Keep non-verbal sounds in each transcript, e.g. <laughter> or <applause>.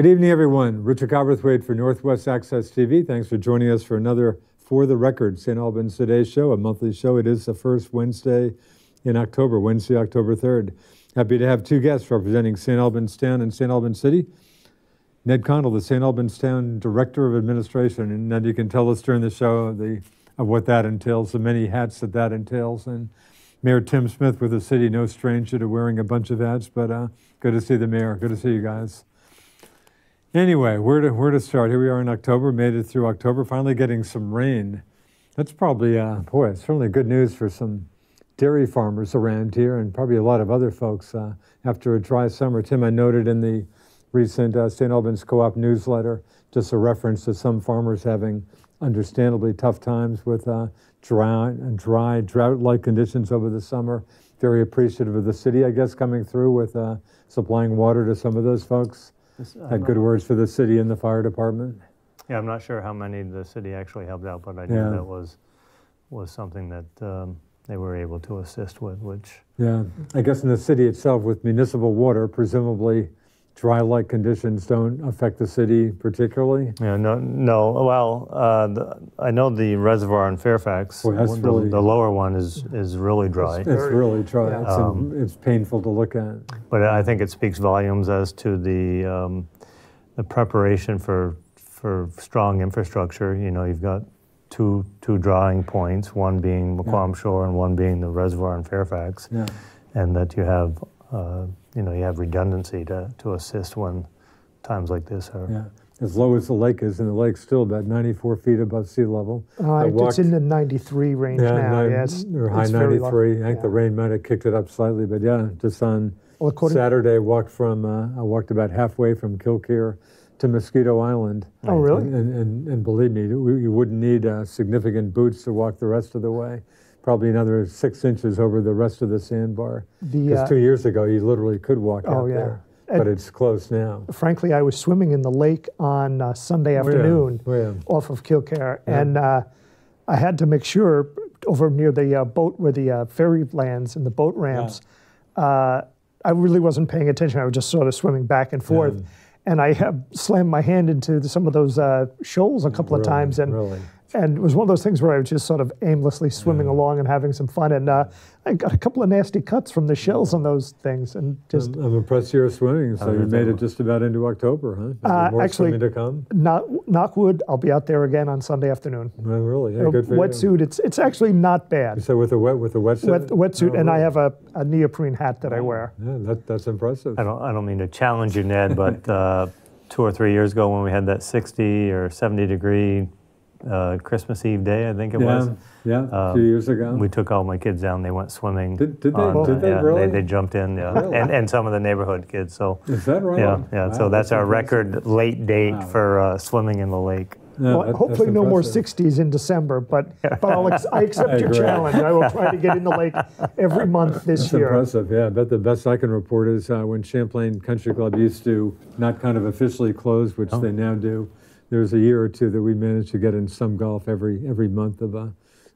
Good evening, everyone. Richard Cowperthwait for Northwest Access TV. Thanks for joining us for another For the Record St. Albans Today show, a monthly show. It is the first Wednesday in October, Wednesday, October 3rd. Happy to have two guests representing St. Albans Town and St. Albans City. Ned Condell, the St. Albans Town Director of Administration. And Ned, you can tell us during the show the, of what that entails, the many hats that that entails. And Mayor Tim Smith with the city, no stranger to wearing a bunch of hats, but uh, good to see the mayor. Good to see you guys. Anyway, where to where to start? Here we are in October, made it through October, finally getting some rain. That's probably, uh, boy, it's certainly good news for some dairy farmers around here and probably a lot of other folks uh, after a dry summer. Tim, I noted in the recent uh, St. Albans Co-op newsletter just a reference to some farmers having understandably tough times with uh, dry, dry drought-like conditions over the summer. Very appreciative of the city, I guess, coming through with uh, supplying water to some of those folks. Had good words for the city and the fire department. Yeah, I'm not sure how many the city actually helped out, but I knew Yeah. that was, was something that um, they were able to assist with, which, Yeah, I guess in the city itself with municipal water, presumably dry-like conditions don't affect the city particularly. you know, no, no, well, uh, the- I know the reservoir in Fairfax, Boy, that's the really- the lower one is, is really dry. It's really dry. yeah. It's, um, it's painful to look at. But I think it speaks volumes as to the, um, the preparation for, for strong infrastructure. You know, you've got two, two drawing points, one being Maquam Shore and one being the reservoir in Fairfax. Yeah. And that you have, uh, you know, you have redundancy to, to assist when times like this are. Yeah, as low as the lake is, and the lake's still about 94 feet above sea level. Uh, I it's walked- in the 93 range now. nine- yeah, it's, or high it's very low. 93. I think the rain might have kicked it up slightly, but yeah, just on Well, Saturday, I walked from uh, I walked about halfway from Kill Kare to Mosquito Island. Oh, really? And, and, and, and believe me, you wouldn't need uh, significant boots to walk the rest of the way. Probably another six inches over the rest of the sandbar. Because uh, two years ago, you literally could walk Oh, out yeah. there, And- but it's closed now. frankly, I was swimming in the lake on uh, Sunday Oh, afternoon Oh, yeah. off of Kill Kare, Yeah. and uh, I had to make sure over near the uh, boat where the uh, ferry lands and the boat ramps. Uh, I really wasn't paying attention. I was just sort of swimming back and forth, and I have slammed my hand into some of those uh, shoals a couple of times, and really. And it was one of those things where I was just sort of aimlessly swimming along and having some fun, and uh, I got a couple of nasty cuts from the shells on those things, and just I'm, I'm impressed you're swimming, so you made it just about into October, huh? Is Uh, more actually- swimming to come? not knock wood. I'll be out there again on Sunday afternoon. Well, really, yeah, A good for you. wetsuit. It's it's actually not bad. So with a wet with a wetsuit, Wet, wetsuit, Oh, and I have a, a neoprene hat that I wear. Yeah, that, that's impressive. I don't, I don't mean to challenge you, Ned, but uh, two or three years ago when we had that 60 or 70 degree uh, Christmas Eve day, I think it yeah, was, yeah, a Um, few years ago. we took all my kids down. They went swimming. Did- did they- on, did uh, they yeah, really? They, jumped in, yeah, Really? and, and some of the neighborhood kids. So Is that right? yeah, yeah. so Wow, that's, our impressive. record late date Wow. for uh, swimming in the lake. Yeah, Well, that- hopefully, that's no more 60s in December, but <laughs> but I'll ex- I accept I your challenge. I will try to get in the lake every month <laughs> this That's year. impressive. Yeah, I bet the best I can report is uh, when Champlain Country Club used to not kind of officially close, which Oh. they now do. There was a year or two that we managed to get in some golf every every month of a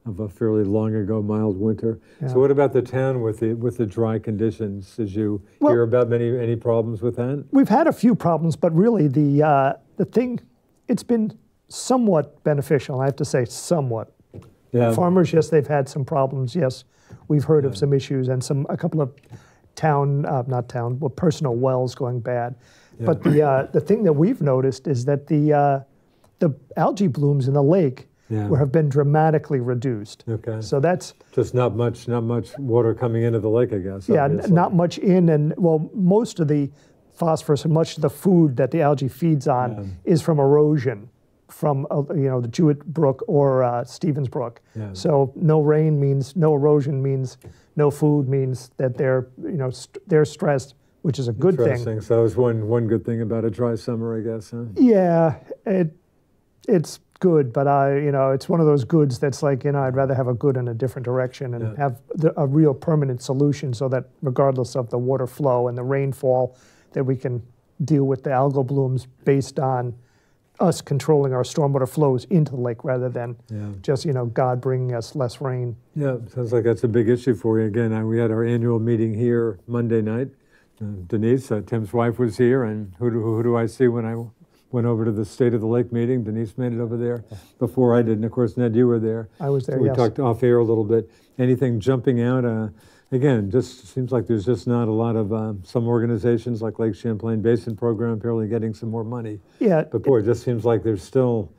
of a fairly long ago mild winter. Yeah. So what about the town with the with the dry conditions? Did you Well- hear about many any problems with that? We've had a few problems, but really the uh, the thing, it's been somewhat beneficial. I have to say, somewhat. Yeah. Farmers, yes, they've had some problems. Yes, we've heard of some issues and some a couple of town, uh, not town, well, personal wells going bad. But the uh, the thing that we've noticed is that the uh, the algae blooms in the lake Yeah. were- have been dramatically reduced. Okay. So that's Just not much not much water coming into the lake, I guess. yeah, obviously. not much in, and well, most of the phosphorus and much of the food that the algae feeds on Yeah. is from erosion from uh, you know the Jewett Brook or uh, Stevens Brook. Yeah. So no rain means no erosion means no food means that they're you know st- they're stressed, which is a good thing. Interesting. So that was one one good thing about a dry summer, I guess. Huh? Yeah, it it's good, but I you know it's one of those goods that's like you know I'd rather have a good in a different direction and Yeah. have the, a real permanent solution so that regardless of the water flow and the rainfall, that we can deal with the algal blooms based on us controlling our stormwater flows into the lake rather than Yeah. just you know God bringing us less rain. Yeah, sounds like that's a big issue for you. Again, uh, we had our annual meeting here Monday night, Denise, uh, Tim's wife was here, and who do, who do I see when I went over to the State of the Lake meeting? Denise made it over there before I did, and of course, Ned, you were there. I was there, So we yes. talked off air a little bit. Anything jumping out? Uh, again, just seems like there's just not a lot of um, some organizations like Lake Champlain Basin Program apparently getting some more money. Yeah, But boy, it just seems like there's still,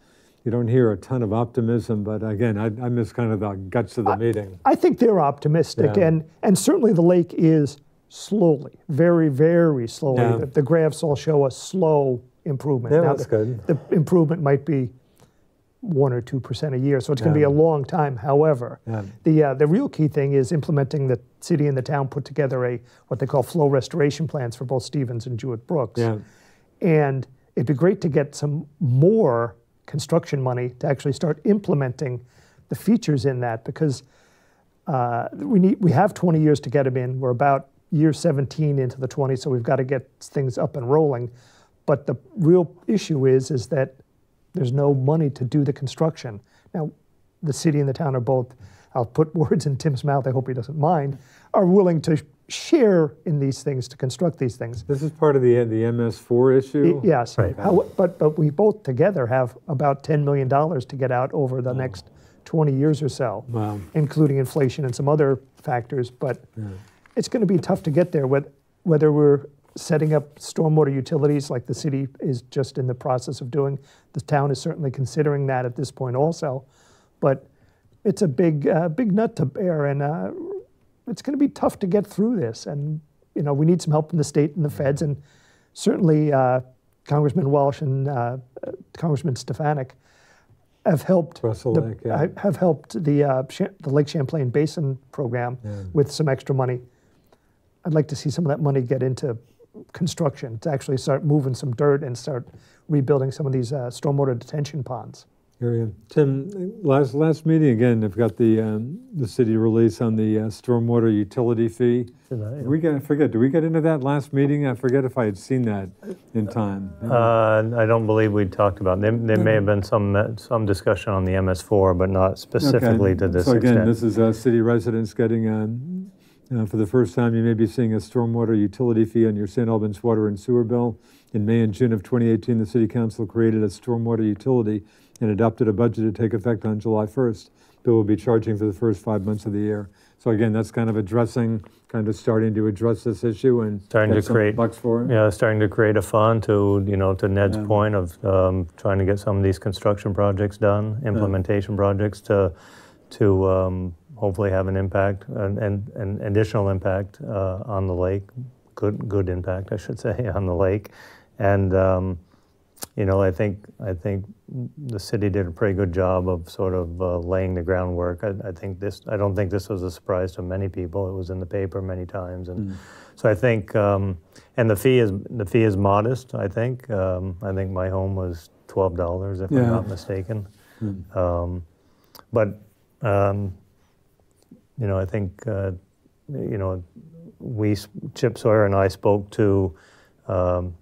you don't hear a ton of optimism. But again, I, I miss kind of the guts of the meeting. I think they're optimistic, Yeah. and and certainly the lake is slowly, very, very slowly. Yeah. The, the graphs all show a slow improvement. Yeah, Now, that's the, good. The improvement might be one or two percent a year, so it's going to be a long time. However, Yeah. the uh, the real key thing is implementing the city and the town put together a what they call flow restoration plans for both Stevens and Jewett Brooks. Yeah. And it'd be great to get some more construction money to actually start implementing the features in that because uh, we need we have 20 years to get them in. We're about year 17 into the 20, so we've got to get things up and rolling. But the real issue is is that there's no money to do the construction. Now, the city and the town are both. I'll put <laughs> words in Tim's mouth. I hope he doesn't mind. Are willing to share in these things to construct these things. This is part of the the MS4 issue. Y- Yes, Right. How- but, but we both together have about $10 million to get out over the next 20 years or so, Wow. including inflation and some other factors. But it's going to be tough to get there, whether, whether we're setting up stormwater utilities like the city is just in the process of doing. The town is certainly considering that at this point also. But it's a big, uh, big nut to bear, and uh, it's going to be tough to get through this. And you know, we need some help from the state and the feds, and certainly uh, Congressman Welch and uh, uh, Congressman Stefanik have helped. Russell the- Lake, yeah. Have helped the uh, the Lake Champlain Basin program Yeah. with some extra money. I'd like to see some of that money get into construction to actually start moving some dirt and start rebuilding some of these uh, stormwater detention ponds. Here. Tim, last last meeting again. I've got the um, the city release on the uh, stormwater utility fee. Did I- we get? I forget. Did we get into that last meeting? I forget if I had seen that in time. Uh, I don't believe we talked about, there, there may have been some, some discussion on the MS4, but not specifically Okay. to this so again, extent. this is uh, city residents getting. Um, uh, for the first time, you may be seeing a stormwater utility fee on your St. Albans water and sewer bill. In May and June of 2018, the City Council created a stormwater utility and adopted a budget to take effect on July 1st. Bill will be charging for the first five months of the year. So again, that's kind of addressing, kind of starting to address this issue and Starting to create- bucks for it. Yeah, starting to create a fund to, you know, to Ned's Yeah. point of um, trying to get some of these construction projects done, implementation projects to, to um, hopefully have an impact, an, an, an additional impact uh, on the lake, good, good impact, I should <laughs> say, on the lake. And, um, you know, I think, I think the city did a pretty good job of sort of uh, laying the groundwork. I, I think this, I don't think this was a surprise to many people. It was in the paper many times. And so I think, um, and the fee is, the fee is modest, I think. Um, I think my home was $12, if Yeah. I'm not mistaken. Um, but, um, you know, I think, uh, you know, we, Chip Sawyer and I spoke to um,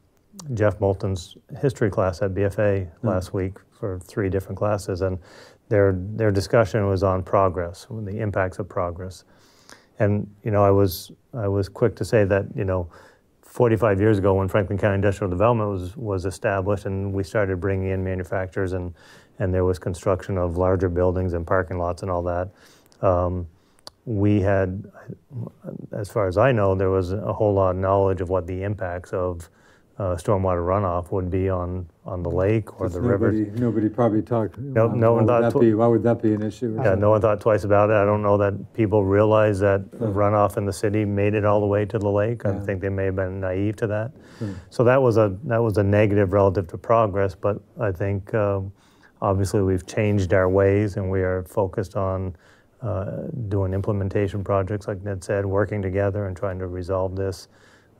Jeff Moulton's history class at BFA last week for three different classes, and their their discussion was on progress, the impacts of progress. And you know, I was I was quick to say that you know, 45 years ago, when Franklin County Industrial Development was was established, and we started bringing in manufacturers, and and there was construction of larger buildings and parking lots and all that. Um, we had, as far as I know, there was a whole lot of knowledge of what the impacts of uh, stormwater runoff would be on, on the lake or the nobody, rivers. nobody probably talked. No- why- no why one would thought that be? Why would that be an issue? or Yeah, no one thought twice about it. I don't know that people realize that Hmm. runoff in the city made it all the way to the lake. I think they may have been naive to that. Hmm. So that was a that was a negative relative to progress. But I think um, obviously we've changed our ways and we are focused on uh, doing implementation projects, like Ned said, working together and trying to resolve this.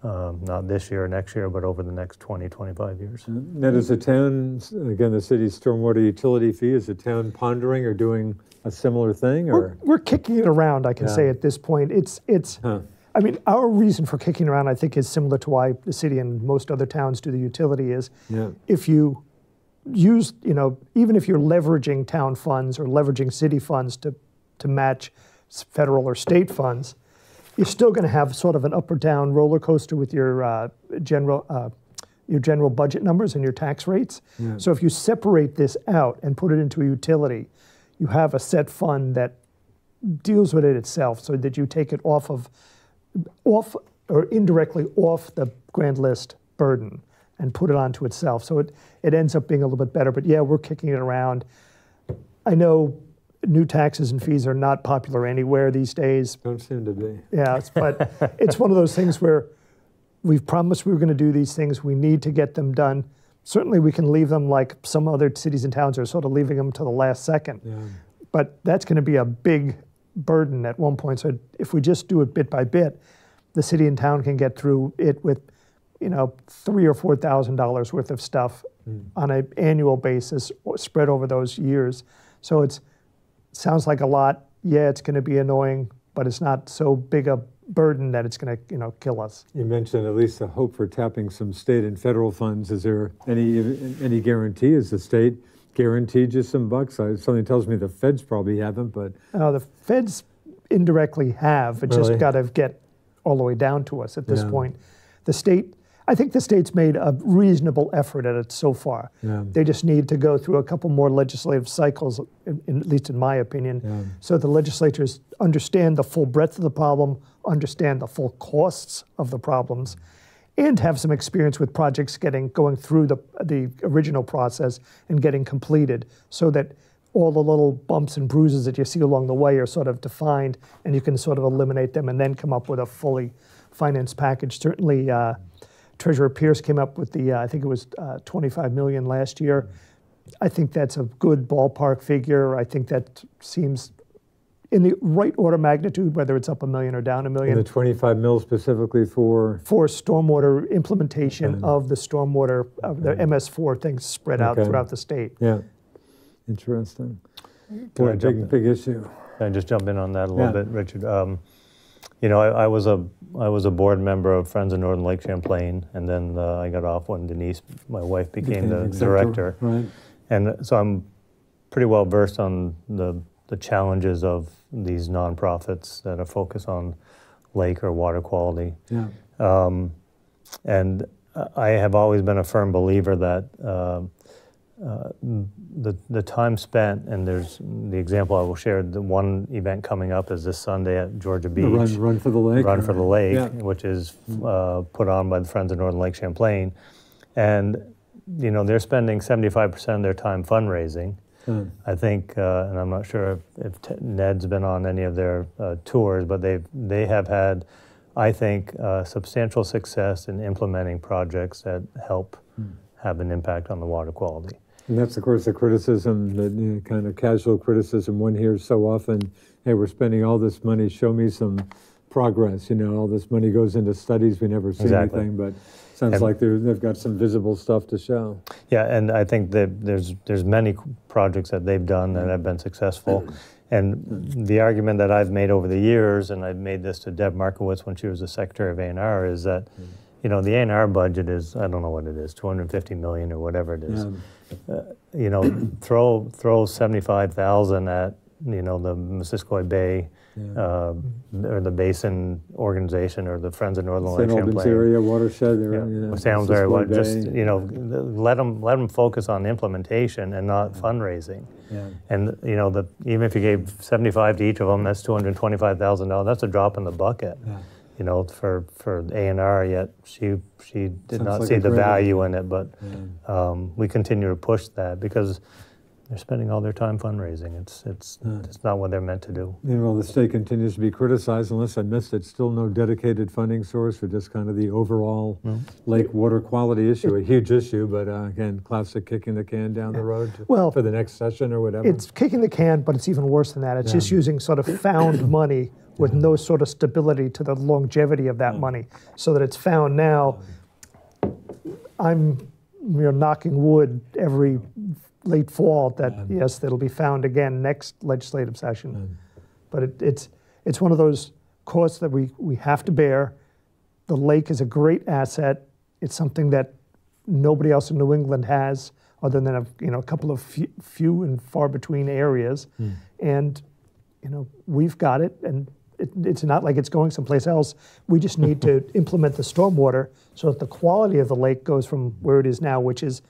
Um, not this year or next year, but over the next 20, 25 years. Ned, is the town, again, the city's stormwater utility fee, is the town pondering or doing a similar thing, We're, or? we're kicking it around, I can say at this point. It's it's. Huh. I mean, our reason for kicking around, I think, is similar to why the city and most other towns do the utility. Is Yeah. if you use, you know, even if you're leveraging town funds or leveraging city funds to to match federal or state funds, you're still going to have sort of an up or down roller coaster with your uh, general uh, your general budget numbers and your tax rates. Yeah. So if you separate this out and put it into a utility, you have a set fund that deals with it itself, so that you take it off of off or indirectly off the grand list burden and put it onto itself. So it, it ends up being a little bit better. But yeah, we're kicking it around. I know new taxes and fees are not popular anywhere these days. Don't seem to be. Yeah, it's, but <laughs> it's one of those things where we've promised we were going to do these things. We need to get them done. Certainly, we can leave them like some other cities and towns are sort of leaving them to the last second. Yeah. But that's going to be a big burden at one point. So if we just do it bit by bit, the city and town can get through it with, you know, three or four thousand dollars worth of stuff hmm. on an annual basis, spread over those years. So it's sounds like a lot. Yeah, it's going to be annoying, but it's not so big a burden that it's going to, you know, kill us. You mentioned at least a hope for tapping some state and federal funds. Is there any any guarantee? Is the state guaranteed you some bucks? I, something tells me the feds probably haven't, but Uh, the feds indirectly have. It Really? just got to get all the way down to us at this Yeah. point. The state, I think the state's made a reasonable effort at it so far. Yeah. They just need to go through a couple more legislative cycles, in, in- at least in my opinion, Yeah. so the legislatures understand the full breadth of the problem, understand the full costs of the problems, and have some experience with projects getting going through the the original process and getting completed, so that all the little bumps and bruises that you see along the way are sort of defined, and you can sort of eliminate them, and then come up with a fully financed package. Certainly, uh, Treasurer Pearce came up with the uh, I think it was uh, 25 million last year. I think that's a good ballpark figure. I think that seems in the right order of magnitude, whether it's up a million or down a million and the 25 mil specifically for for stormwater implementation Okay. of the stormwater, of the MS4 things spread out Okay. throughout the state. yeah. Interesting. Can Boy, big big issue. Can I just jump in on that a little Yeah. bit, Richard? Um, you know, I, I was a I was a board member of Friends of Northern Lake Champlain, and then uh, I got off when Denise, my wife, became the director. Right. And so I'm pretty well versed on the, the challenges of these nonprofits that are focused on lake or water quality. Yeah. Um, and I have always been a firm believer that uh, uh, the, the time spent, and there's the example I will share, the one event coming up is this Sunday at Georgia Beach. Run, run for the lake. Run for the Lake, Yeah. which is uh, put on by the Friends of Northern Lake Champlain. And, you know, they're spending 75% of their time fundraising. I think, uh, and I'm not sure if, if T- Ned's been on any of their uh, tours, but they've they have had, I think, uh, substantial success in implementing projects that help have an impact on the water quality. And that's, of course, the criticism, the you know, kind of casual criticism one hears so often. Hey, we're spending all this money. Show me some progress. You know, all this money goes into studies. We never see Exactly. anything, but sounds And- like they've got some visible stuff to show. Yeah, and I think that there's there's many projects that they've done that have been successful, <clears throat> and the argument that I've made over the years, and I've made this to Deb Markowitz when she was the secretary of A&R, is that, mm. You know, the A&R budget is I don't know what it is, 250 million or whatever it is. Yeah. You know, <clears throat> throw throw 75,000 at you know the Missisquoi Bay. Uh, or the Basin Organization, or the Friends of Northern Lake St. Albans area watershed. There, Yeah, you know, St. Albans area, just, you know, let them, let them focus on implementation and not fundraising. Yeah. And, you know, the, even if you gave 75 to each of them, that's $225,000, that's a drop in the bucket. Yeah. You know, for, for A and R, yet she, she did Sounds not like see the value in it, but um, we continue to push that because they're spending all their time fundraising. It's, it's, it's not what they're meant to do. Know, the state continues to be criticized, unless I missed it, still no dedicated funding source for just kind of the overall lake water quality issue, a huge issue, but uh, again, classic kicking the can down the road to- Well, for the next session or whatever. It's kicking the can, but it's even worse than that. It's just using sort of found <clears throat> money with mm-hmm. no sort of stability to the longevity of that mm. money, so that it's found now. I'm, you know, knocking wood every late fall that mm. yes, it'll be found again next legislative session. Mm. But it, it's it's one of those costs that we we have to bear. The lake is a great asset. It's something that nobody else in New England has, other than a you know a couple of few, few and far between areas, and you know we've got it, and it, it's not like it's going someplace else. We just need to <laughs> implement the stormwater so that the quality of the lake goes from where it is now, which is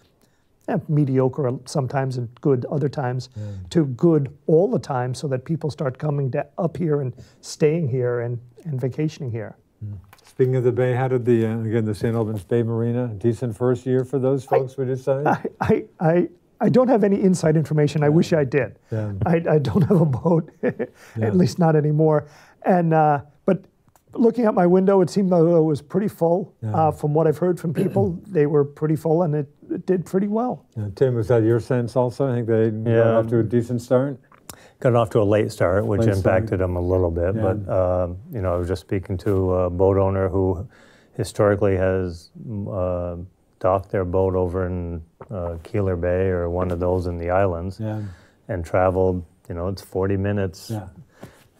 eh, mediocre sometimes and good other times, to good all the time, so that people start coming da- up here and staying here and, and vacationing here. Speaking of the Bay, how did the, uh, again, the St. Albans Bay Marina, decent first year for those folks, would you say? I, I, I, I don't have any inside information. I wish I did. Yeah. I, I don't have a boat, <laughs> at least not anymore. And uh, but looking out my window, it seemed though it was pretty full. Yeah. Uh, from what I've heard from people, <clears throat> they were pretty full, and it, it did pretty well. Yeah, Tim, was that your sense also? I think they got off to a decent start? Got off to a late start, which Late start. impacted them a little bit. Yeah. But um, you know, I was just speaking to a boat owner who historically has uh, docked their boat over in uh, Keeler Bay or one of those in the islands, Yeah, and traveled. You know, it's 40 minutes, yeah.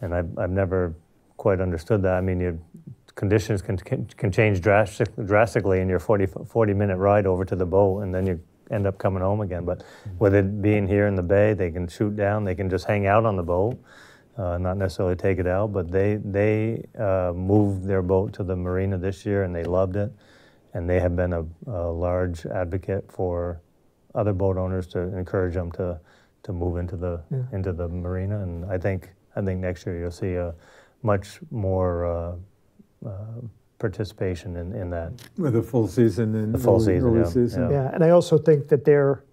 And I've, I've never quite understood that. I mean, your conditions can, can can change drastic, drastically in your 40 40 minute ride over to the boat, and then you end up coming home again. But with it being here in the bay, they can shoot down. They can just hang out on the boat, uh, not necessarily take it out. But they they uh, moved their boat to the marina this year, and they loved it. And they have been a, a large advocate for other boat owners to encourage them to to move into the Yeah. into the marina. And I think I think next year you'll see a much more uh, uh, participation in, in that. With a full season and The full early, season, early yeah, season. Yeah, and I also think that they're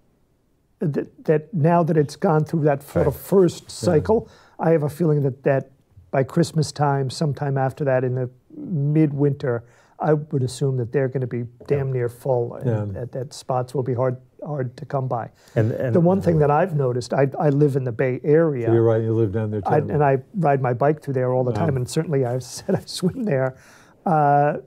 that, that now that it's gone through that sort of Right. first cycle, I have a feeling that that by Christmas time, sometime after that, in the midwinter, I would assume that they're going to be damn near full, and Yeah. that, that spots will be hard hard to come by. And, and The one thing that I've noticed, I, I live in the Bay Area. So you're right, you live down there too. I, and I ride my bike through there all the time, and certainly I've <laughs> said I swim there. Uh,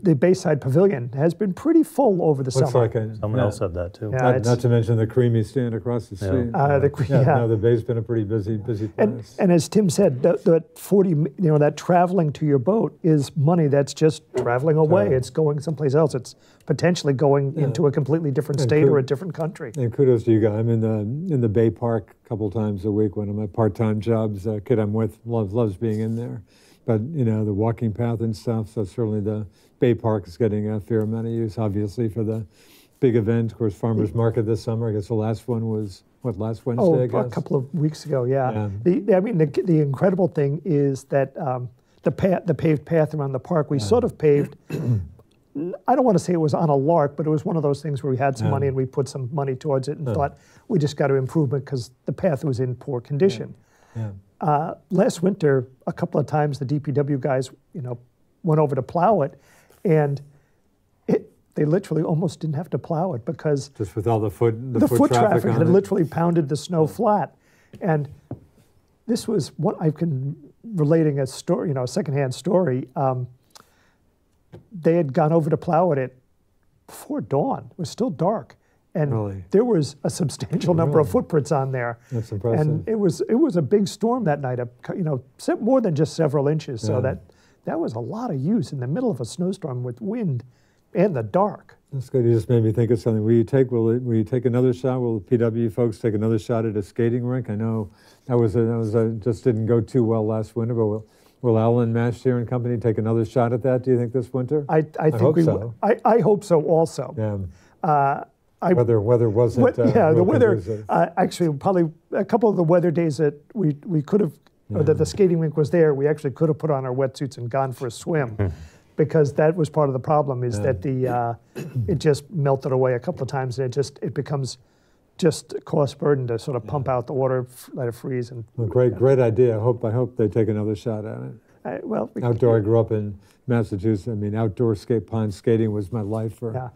the Bayside Pavilion has been pretty full over the Looks summer. like a, someone yeah. else said that too. Yeah. Not, not to mention the creamy stand across the Yeah. street. Uh, the cre- yeah. No, the bay's been a pretty busy, busy and, place. and as Tim said, that, that forty, you know, that traveling to your boat is money that's just traveling away. Travel. It's going someplace else. It's potentially going Yeah. into a completely different And state or a different country. And kudos to you guys. I'm in the in the Bay Park a couple times a week. One of my part-time jobs. Uh, kid I'm with loves loves being in there, but you know the walking path and stuff. So certainly the Bay Park is getting a fair amount of use, obviously for the big event. Of course, farmers market this summer. I guess the last one was what last Wednesday. Oh, a couple of weeks ago, yeah. Yeah. The, I mean, the, the incredible thing is that um, the path, the paved path around the park, we sort of paved. <clears throat> I don't want to say it was on a lark, but it was one of those things where we had some Yeah. money and we put some money towards it and thought we just got to improve it because the path was in poor condition. Yeah. Uh, last winter, a couple of times the DPW guys, you know, went over to plow it, and it, they literally almost didn't have to plow it because Just with all the foot the, the foot traffic, on had it. literally pounded the snow flat, and this was what I've been relating a story, you know, a secondhand story. Um, they had gone over to plow it at before dawn. It was still dark, and Really? there was a substantial number of footprints on there. That's impressive. And it was it was a big storm that night, a you know, more than just several inches. So that that was a lot of use in the middle of a snowstorm with wind and the dark. That's good. You just made me think of something. Will you take will, it, will you take another shot? Will the PW folks take another shot at a skating rink? I know that was a, that was a, just didn't go too well last winter, but will, will Alan Mashtier and company take another shot at that? Do you think this winter? I, I think hope we so. I, I hope so also. yeah. Uh, I, Weather weather wasn't. what- uh, yeah, the weather. Uh, actually, probably a couple of the weather days that we, we could have, or that the skating rink was there, we actually could have put on our wetsuits and gone for a swim, because that was part of the problem. Is Yeah. that the uh, it just melted away a couple of times, and it just it becomes just a cost burden to sort of pump out the water, let it freeze, and Well, great great idea. I hope I hope they take another shot at it. uh, well, we, Outdoor. I grew up in Massachusetts. I mean, outdoor skate pond skating was my life for Yeah.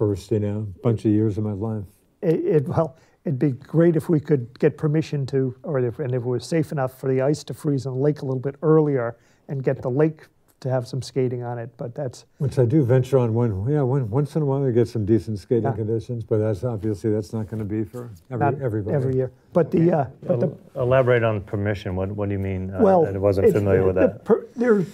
First you know bunch of years of my life. It, it, well, it'd be great if we could get permission to, or if, and if it was safe enough for the ice to freeze in the lake a little bit earlier and get the lake to have some skating on it. But that's, Which I do venture on one, yeah, one, once in a while we get some decent skating Yeah. conditions, but that's obviously that's not going to be for every, not everybody. every year. But the, uh, but the Elaborate on permission. What, what do you mean? Uh, well, I wasn't it- familiar with the that. per- there,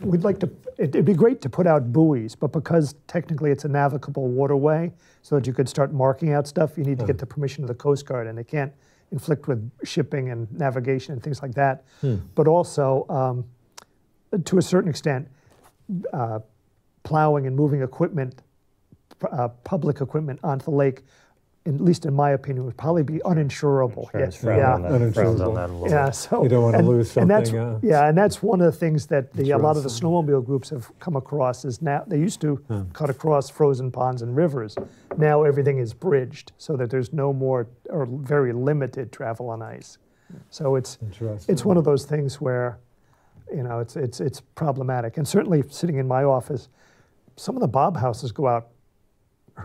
we'd like to. It, it'd be great to put out buoys, but because technically it's a navigable waterway, so that you could start marking out stuff, you need to get the permission of the Coast Guard, and they can't inflict with shipping and navigation and things like that, Hmm. but also um, to a certain extent, uh, plowing and moving equipment, uh, public equipment onto the lake, at least in my opinion, would probably be uninsurable. Sure, Yeah, yeah. on that, frowned on Uninsurable. that a little Yeah, so You don't wanna and- lose and that's, something, uh, yeah, and that's one of the things that the, a lot of the snowmobile groups have come across. Is now they used to cut across frozen ponds and rivers. Now everything is bridged, so that there's no more or very limited travel on ice. So it's Interesting. it's one of those things where, you know, it's it's it's problematic. And certainly sitting in my office, some of the bob houses go out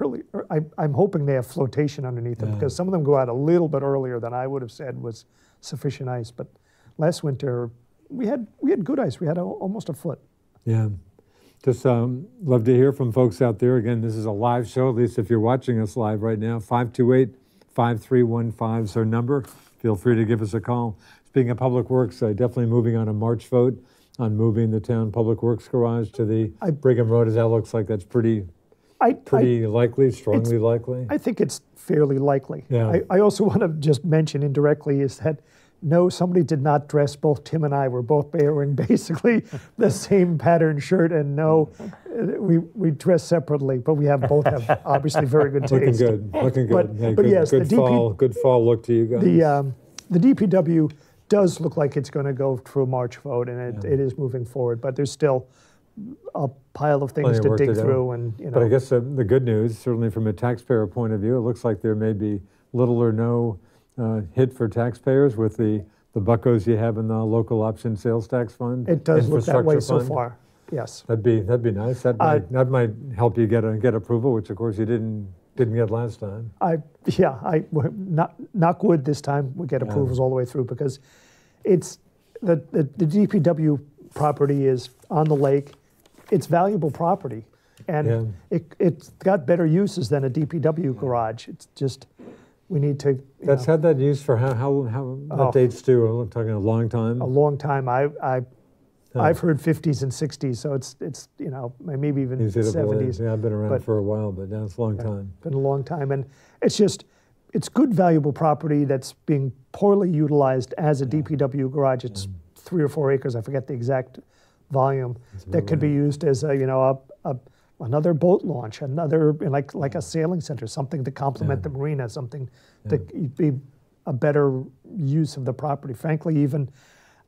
early. or I, I'm hoping they have flotation underneath them Yeah. because some of them go out a little bit earlier than I would have said was sufficient ice. But last winter we had we had good ice. We had a, almost a foot. Yeah. Just um, love to hear from folks out there. Again, this is a live show, at least if you're watching us live right now. 528 5315 is our number. Feel free to give us a call. Speaking of Public Works, uh, definitely moving on a March vote on moving the town Public Works garage to the I- Brigham Road, as that looks like that's pretty, I, I, pretty likely, strongly likely. I think it's fairly likely. Yeah. I, I also <laughs> want to just mention indirectly is that no, somebody did not dress. Both Tim and I were both wearing <laughs> basically the same pattern shirt, and no, uh, we we dress separately, but we have both have <laughs> obviously very good taste. Looking good, looking good. But- Hey, but good, yes, the good DP fall, good fall look to you guys. The um, the DPW does look like it's going to go through a March vote, and it, Yeah. it is moving forward. But there's still a pile of things to dig to through, and you know. But I guess the, the good news, certainly from a taxpayer point of view, it looks like there may be little or no uh, hit for taxpayers with the, the buckos you have in the local option sales tax fund. it does look that way infrastructure so far. Yes. That'd be that'd be nice. That Uh, might that might help you get a, get approval, which of course you didn't didn't get last time. I yeah, I not knock wood this time we get Yeah. approvals all the way through because it's the, the the DPW property is on the lake. It's valuable property, and Yeah. it it's got better uses than a DPW garage. It's just we need to. That's know, had that used for how how how Oh. dates too? I'm talking a long time. a long time. I I. Huh. I've heard 50s and 60s, so it's it's you know maybe even Easy to believe. 70s. Yeah, I've been around but- for a while, but now it's a long time. been a long time, and it's just it's good, valuable property that's being poorly utilized as a DPW garage. It's three or four acres. I forget the exact volume that could be used as a you know a, a another boat launch, another like like a sailing center, something to complement Yeah. the marina, something to be a better use of the property. Frankly, even.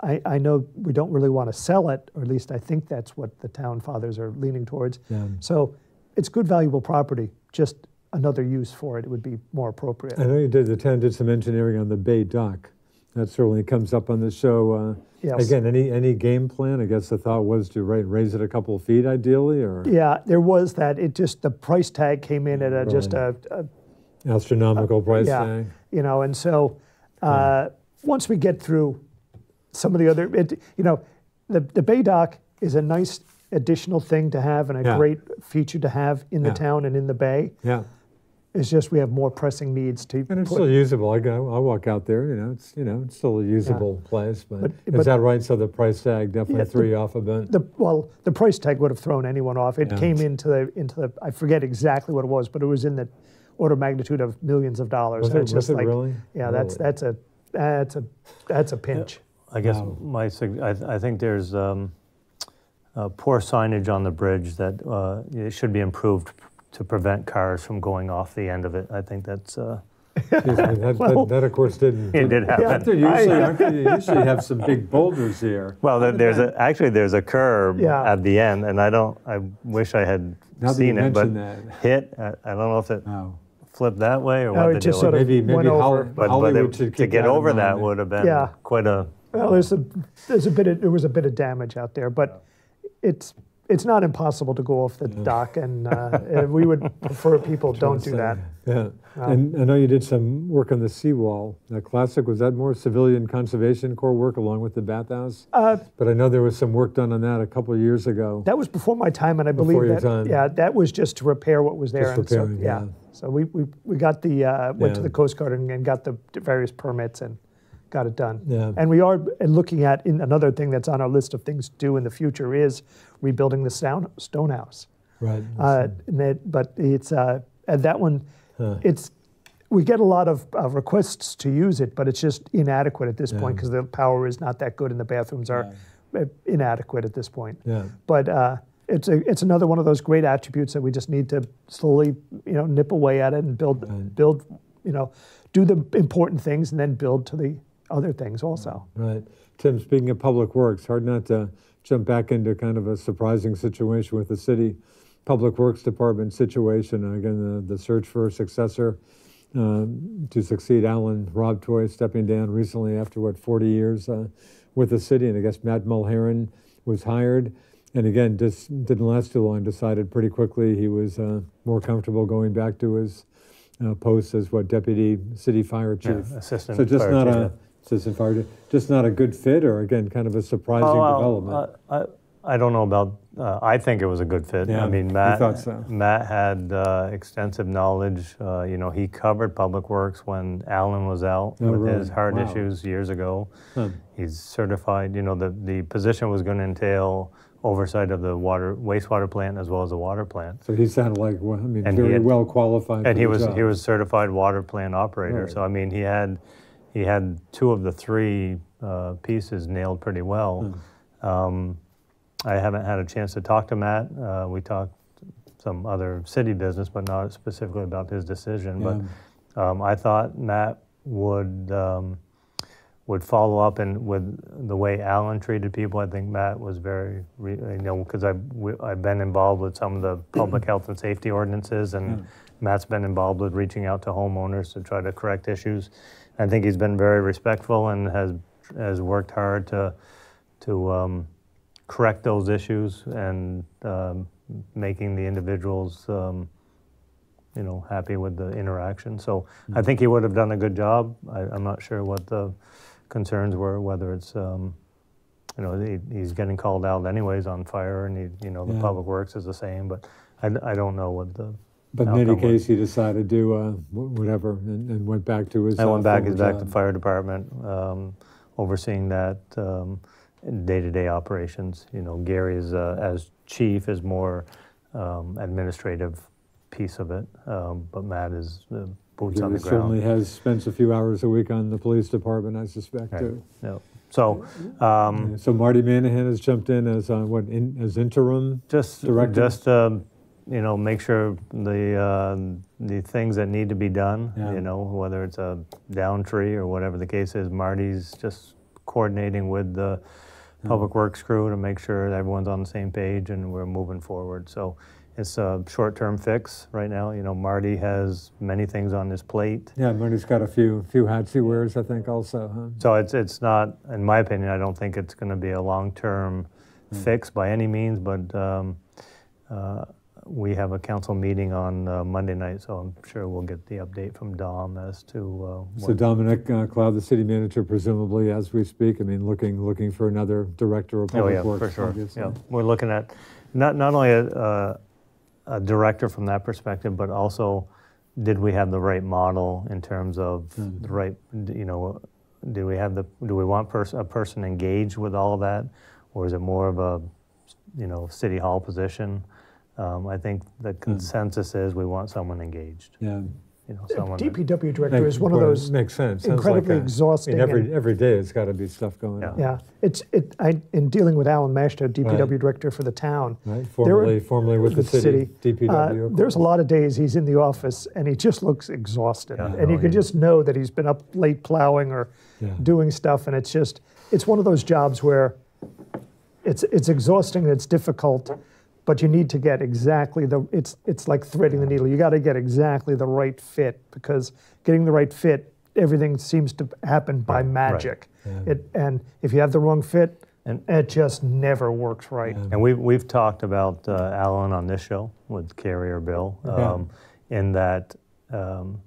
I, I know we don't really want to sell it, or at least I think that's what the town fathers are leaning towards. Yeah. So it's good, valuable property. Just another use for it, it would be more appropriate. I know you did, the town did some engineering on the Bay Dock. That certainly comes up on the show. Uh, Yes. Again, any, any game plan? I guess the thought was to ra- raise it a couple of feet ideally, or Yeah, there was that. It just the price tag came in at a, just a, a astronomical price yeah, tag? you know, and so uh, once we get through some of the other, it, you know, the the Bay Dock is a nice additional thing to have and a Yeah. great feature to have in the Yeah. town and in the bay. Yeah, It's just we have more pressing needs to and it's put- still usable. I go, I walk out there, you know, it's, you know, it's still a usable place, but But- is but- that right? So the price tag definitely Yeah, threw the- you off a bit? The, well, the price tag would have thrown anyone off. It Yeah. came into the into the I forget exactly what it was, but it was in the order of magnitude of millions of dollars. Was and it- it's was just it really? Yeah, that's Really? that's a that's a that's a pinch. I guess Wow. my, I, I think there's um, uh, poor signage on the bridge that uh, it should be improved to prevent cars from going off the end of it. I think that's, uh, <laughs> me, That, Well- that, that of course didn't. it did Aren't happen. there usually, aren't usually have some big boulders here. Well, there- there's a, actually, there's a curb Yeah. at the end, and I don't, I wish I had Now seen it, but that. hit, I I don't know if it Oh. flipped that way or No, what it the just deal sort was. of Maybe, maybe went over. Holly- But, but it- should to get over that mind. would have been Yeah. quite a, Well, there's a there's a bit of, there was a bit of damage out there, but it's it's not impossible to go off the dock, and, uh, and we would <laughs> prefer people don't do that. Yeah, and I know you did some work on the seawall. That classic, was that more civilian conservation corps work along with the bathhouse? Uh, But I know there was some work done on that a couple of years ago. That was before my time, and I Before believe your that time. yeah, that was just to repair what was there. Just and so, repairing, yeah. yeah. So we, we, we got the uh, went to the Coast Guard and, and got the various permits and got it done. Yeah. And we are looking at in another thing that's on our list of things to do in the future is rebuilding the stone stone house. Right. Uh, that, but it's uh, and that one, Huh. it's we get a lot of uh, requests to use it, but it's just inadequate at this point because the power is not that good and the bathrooms are uh, inadequate at this point. Yeah. But uh, it's a, it's another one of those great attributes that we just need to slowly, you know, nip away at it and build, Right. build, you know, do the important things and then build to the other things also. Right. Tim, speaking of public works, hard not to jump back into kind of a surprising situation with the city public works department situation. Again, the, the search for a successor uh, to succeed Alan Robtoy stepping down recently after what 40 years uh, with the city, and I guess Matt Mulheron was hired. And again, just didn't last too long. Decided pretty quickly he was uh, more comfortable going back to his uh, post as what deputy city fire Yeah, chief. assistant So just not chief, a yeah. assistant fire, just not a good fit, or again, kind of a surprising Oh, development. I, I- I don't know about, uh, I think it was a good fit. Yeah, I mean, Matt, thought so. Matt had uh, extensive knowledge. Uh, You know, he covered Public Works when Alan was out Oh, with his heart Wow. issues years ago. Huh. He's certified, you know, the, the position was going to entail oversight of the water, wastewater plant as well as the water plant. So he sounded like, well, I mean, And very had- well qualified. And he was, job. he was certified water plant operator. Right. So, I mean, he had, he had two of the three uh, pieces nailed pretty well. Hmm. Um, I haven't had a chance to talk to Matt. Uh, we talked some other city business, but not specifically about his decision. But um, I thought Matt would um, would follow up and with the way Alan treated people. I think Matt was very, re, you know, because I we- I've been involved with some of the <clears throat> public health and safety ordinances, and Matt's been involved with reaching out to homeowners to try to correct issues. I think he's been very respectful and has has worked hard to to um, correct those issues and um, making the individuals, um, you know, happy with the interaction. So I think he would have done a good job. I, I'm not sure what the concerns were, whether it's, um, you know, he, he's getting called out anyways on fire, and he, you know, the Yeah. public works is the same. But I, I don't know what the. But in any was. case, he decided to, do uh, whatever, and, and went back to his. I uh, went back. He's back to fire department, um, overseeing that um, day-to-day operations. You know, Gary is uh, as chief is more um, administrative piece of it, um, but Matt is uh, boots on He the certainly has spent a few hours a week on the police department, I suspect, Right. too. Yep. So um, So Marty Manahan has jumped in as, uh, what, in- as interim? just Director? just um, you know make sure the uh, the things that need to be done. Yeah. You know whether it's a down tree or whatever the case is. Marty's just coordinating with the public works crew to make sure that everyone's on the same page and we're moving forward. So it's a short-term fix right now. You know Marty has many things on his plate. Yeah, Marty's got a few, few hats he wears, I think, also, huh? So it's it's not, in my opinion, I don't think it's going to be a long-term fix by any means, but um, uh, we have a council meeting on uh, Monday night, so I'm sure we'll get the update from Dom as to uh, So what. Dominic uh, Cloud, the city manager, presumably, as we speak, I mean, looking, looking for another director of Oh, public yeah, works. for sure. obviously. Yeah, we're looking at not not only a, a, a director from that perspective, but also did we have the right model in terms of Hmm. the right, you know, do we have the do we want pers- a person engaged with all of that, or is it more of a, you know, city hall position? Um, I think the Hmm. consensus is we want someone engaged. Yeah. You know, someone. that- DPW director Makes- is one of well, those Makes sense. Sounds like incredibly a- I exhausting. mean, every, and- every day it's got to be stuff going Yeah. on. yeah, it's it. I in dealing with Alan Mashta, DPW Right. director for the town. Right, There formerly, were- formerly with the city, DPW. Uh, of there's a course. lot of days he's in the office and he just looks exhausted, Yeah, and you can he- just know that he's been up late plowing or Yeah. doing stuff, and it's just it's one of those jobs where it's it's exhausting and it's difficult, but you need to get exactly the it's it's like threading the needle. You got to get exactly the right fit because getting the right fit, everything seems to happen by Right, right. magic. Yeah. It and if you have the wrong fit, And- it just never works right. Yeah. And we've, we've talked about uh, Alan on this show with Carrie or Bill, Yeah. um, in that um,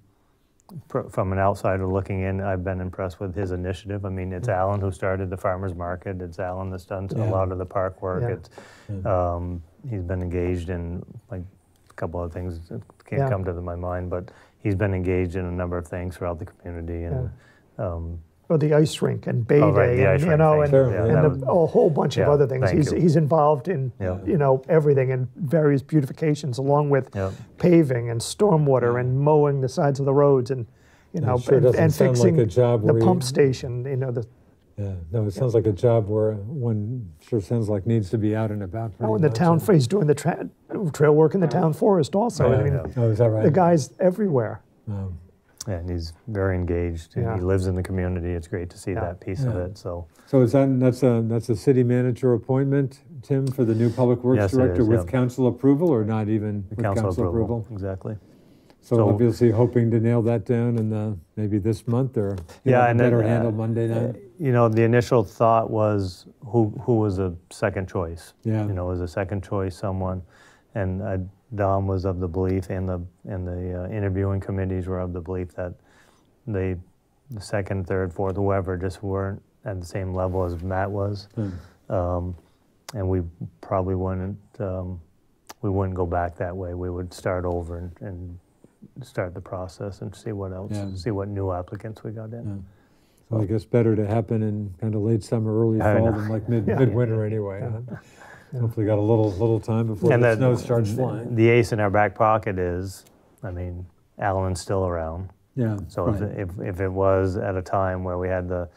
pr- from an outsider looking in, I've been impressed with his initiative. I mean, it's Alan who started the farmer's market, it's Alan that's done Yeah. a lot of the park work. Yeah. It's, um, he's been engaged in like a couple of things that can't Yeah. come to my mind, but he's been engaged in a number of things throughout the community and um, or the ice rink and Bay Oh, right, Day, the and you rink, know, thank and, you. Yeah, and that was- a whole bunch of other things. He's you. he's involved in Yeah. you know everything and various beautifications, along with Yeah. paving and stormwater and mowing the sides of the roads and you know sure and, and sound like fixing a job the where you- pump station. You know the Yeah, no, it sounds like a job where one sure sounds like needs to be out and about. oh, pretty and the town and- he's doing the tra- trail work in the town forest also. Yeah, I mean, yeah. Oh, is that right? the guy's everywhere. Um, Yeah, and he's very engaged, Yeah. he lives in the community. It's great to see Yeah. that piece of it. So, So is that, that's a, that's a city manager appointment, Tim, for the new public works Yes, director is, with yeah. council approval or not even the with council, approval. Exactly. So So- obviously hoping to nail that down in the, maybe this month or Yeah, know, and then, better uh, handle Monday night? You know, the initial thought was who who was a second choice. Yeah. You know, was a second choice someone, and uh, Dom was of the belief, and the and the uh, interviewing committees were of the belief that they, the second, third, fourth, whoever, just weren't at the same level as Matt was, Hmm. um, and we probably wouldn't um, we wouldn't go back that way. We would start over and, and start the process and see what else, Yeah. see what new applicants we got in. Yeah. So I guess better to happen in kind of late summer, early I fall know. than like mid, <laughs> Yeah. midwinter anyway. huh? <laughs> Hopefully got a little, little time before And the the- snow starts flying. The ace in our back pocket is, I mean, Alan's still around. Yeah, So if, right. if, if it was at a time where we had the,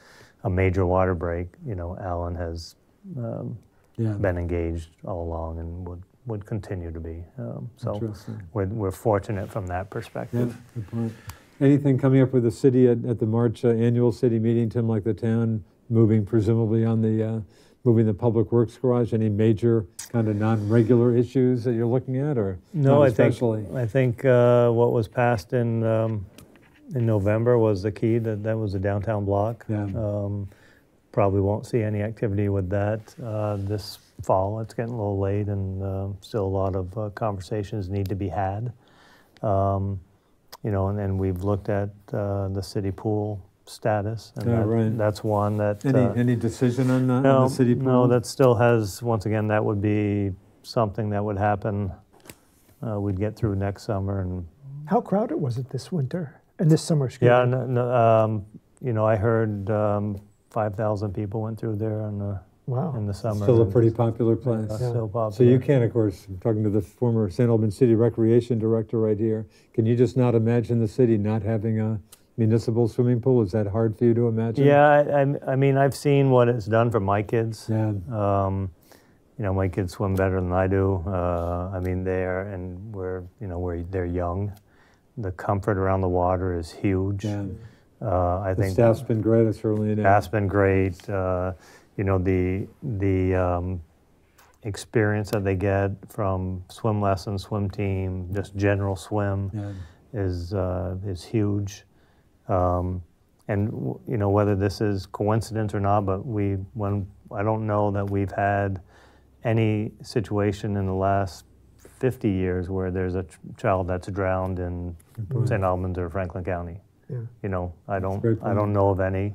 a major water break, you know, Alan has um, yeah. been engaged all along and would, would continue to be. Um, So we're, we're fortunate from that perspective. Yeah, good point. Anything coming up with the city at, at the March uh, annual city meeting, Tim, like the town moving presumably on the, uh, moving the public works garage? Any major kind of non-regular issues that you're looking at or? No, I think. I think uh, what was passed in, um, in November was the key, that, that was the downtown block. Yeah. Um, Probably won't see any activity with that uh, this fall. It's getting a little late and uh, still a lot of uh, conversations need to be had. Um, You know, and then we've looked at uh, the city pool status. and Yeah, that- right. That's one that. Any, uh, any decision on, the- on no, the city pool? No, that still has, once again, that would be something that would happen, uh, we'd get through next summer and, How crowded was it this winter and this summer? excuse yeah, no, no, um, you know, I heard um, 5,000 people went through there in the, Wow. in the summer. Still a pretty popular place. Yeah. Still popular. So you can, of course, I'm talking to the former St. Albans City Recreation Director right here. Can you just not imagine the city not having a municipal swimming pool? Is that hard for you to imagine? Yeah, I, I- I mean, I've seen what it's done for my kids. Yeah. Um, you know, my kids swim better than I do. Uh, I mean, they're and we're you know we're they're young. The comfort around the water is huge. Yeah. Uh, I The think staff's been great, I certainly know. that's been great. Uh, you know, the the um, experience that they get from swim lessons, swim team, just general swim Yeah. is uh, is huge. Um, and you know whether this is coincidence or not, but we when I don't know that we've had any situation in the last 50 years where there's a ch- child that's drowned in point. St. Albans or Franklin County. Yeah. You know, I don't I don't know of any.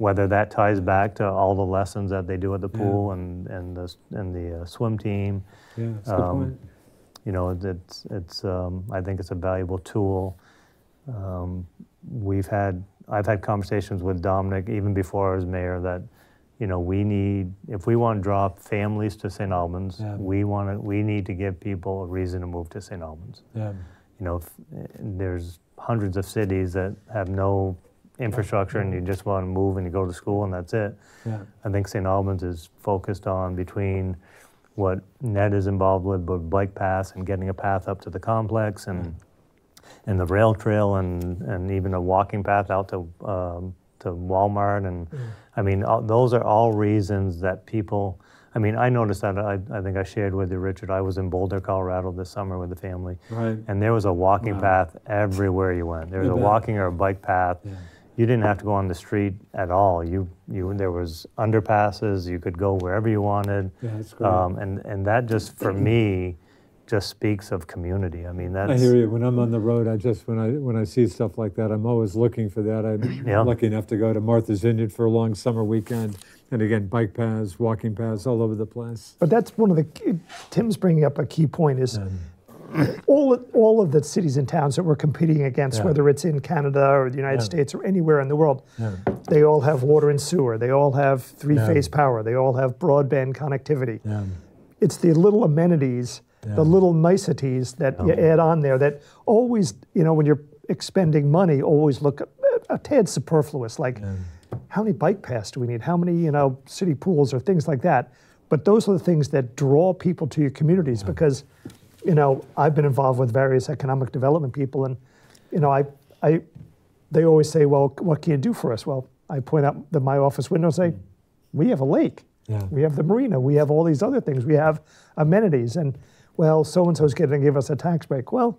Whether that ties back to all the lessons that they do at the Yeah. pool and and the and the uh, swim team, Yeah, that's a good Um, point. you know, it's, it's, um, I think it's a valuable tool. Um, we've had, I've had conversations with Dominic even before I was mayor that, you know, we need, if we want to draw families to St. Albans, Yeah. we want to, we need to give people a reason to move to St. Albans. Yeah. You know, if, there's hundreds of cities that have no infrastructure and you just want to move and you go to school and that's it. Yeah. I think St. Albans is focused on between what Ned is involved with, with bike paths and getting a path up to the complex and and the rail trail and, and even a walking path out to um, to Walmart and I mean all, those are all reasons that people. I mean I noticed that I, I think I shared with you Richard. I was in Boulder, Colorado this summer with the family, Right. and there was a walking Wow. path everywhere you went. There was a bet. walking or a bike path. Yeah. You didn't have to go on the street at all. You, you, there was underpasses. You could go wherever you wanted. Yeah, that's great. Um, and, and that just, for me, just speaks of community. I mean, that's. I hear you. When I'm on the road, I just when I when I see stuff like that, I'm always looking for that. I'm <clears throat> Yeah. lucky enough to go to Martha's Vineyard for a long summer weekend, and again, bike paths, walking paths all over the place. But that's one of the Tim's bringing up a key point is all of, all of the cities and towns that we're competing against, Yeah. whether it's in Canada or the United Yeah. States or anywhere in the world, Yeah. they all have water and sewer. They all have three-phase power. They all have broadband connectivity. It's the little amenities, the little niceties that you add on there that always, you know, when you're expending money, always look a, a tad superfluous. Like, how many bike paths do we need? How many, you know, city pools or things like that? But those are the things that draw people to your communities because, you know, I've been involved with various economic development people, and, you know, I, I, they always say, well, what can you do for us? Well, I point out the my office window and say, mm. we have a lake. Yeah. We have the marina. We have all these other things. We have amenities. And, well, so and so's going to give us a tax break. Well,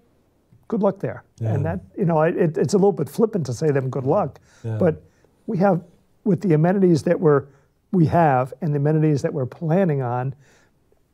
good luck there. And that, you know, it, it's a little bit flippant to say them good luck. Yeah. But we have, with the amenities that we're, we have and the amenities that we're planning on,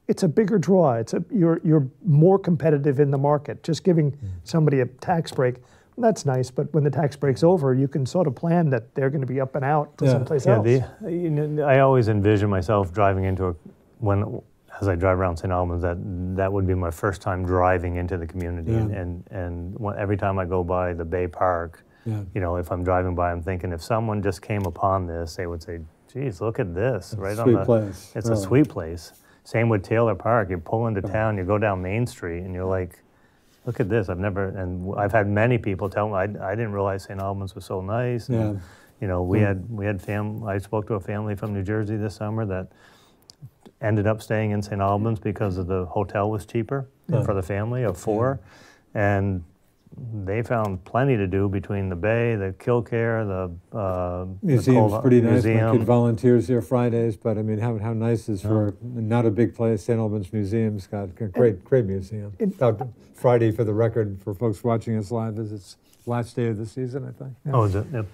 it's a bigger draw. It's a, you're, you're more competitive in the market. Just giving Hmm. somebody a tax break, that's nice. But when the tax break's over, you can sort of plan that they're going to be up and out to Yeah. someplace Yeah, else. the, you know, I always envision myself driving into a, when, as I drive around St. Albans, that that would be my first time driving into the community. And, Yeah. and, and when, every time I go by the Bay Park, Yeah. you know, if I'm driving by, I'm thinking if someone just came upon this, they would say, geez, look at this, right on the, place, It's really. a sweet place. Same with Taylor Park. You pull into town, you go down Main Street, and you're like, look at this. I've never, and I've had many people tell me, I, I didn't realize St. Albans was so nice. and, Yeah. You know, we had, we had fam, I spoke to a family from New Jersey this summer that ended up staying in St. Albans because of the hotel was cheaper for the family of four. And they found plenty to do between the bay, the Kill Kare, the, uh, Museum's Col- pretty nice. My museum. kid volunteers here Fridays, but I mean, how, how nice is for not a big place? St. Albans Museum's got a great, great museum. it- Uh, Friday, for the record, for folks watching us live, is its last day of the season, I think. Oh, is it? Yep.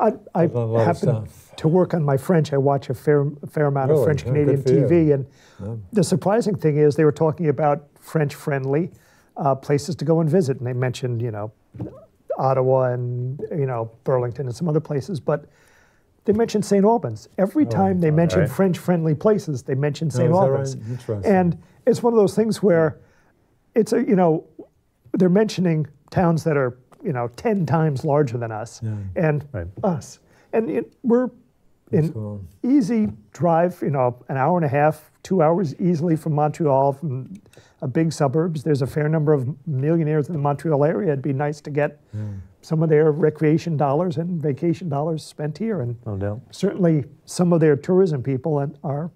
I, I A lot of happen stuff. to work on my French. I watch a fair, a fair amount of French Canadian good for you. TV, and the surprising thing is they were talking about French-friendly uh, places to go and visit, and they mentioned you know Ottawa and you know Burlington and some other places, but they mentioned St. Albans every time they mentioned right. French-friendly places. They mentioned St. is Albans, right? And it's one of those things where it's a you know they're mentioning towns that are you know 10 times larger than us and Right. us and it, we're in easy drive you know an hour and a half two hours easily from montreal from a big suburbs. There's a fair number of millionaires in the montreal area. It'd be nice to get hmm. some of their recreation dollars and vacation dollars spent here. And No doubt. certainly some of their tourism people and are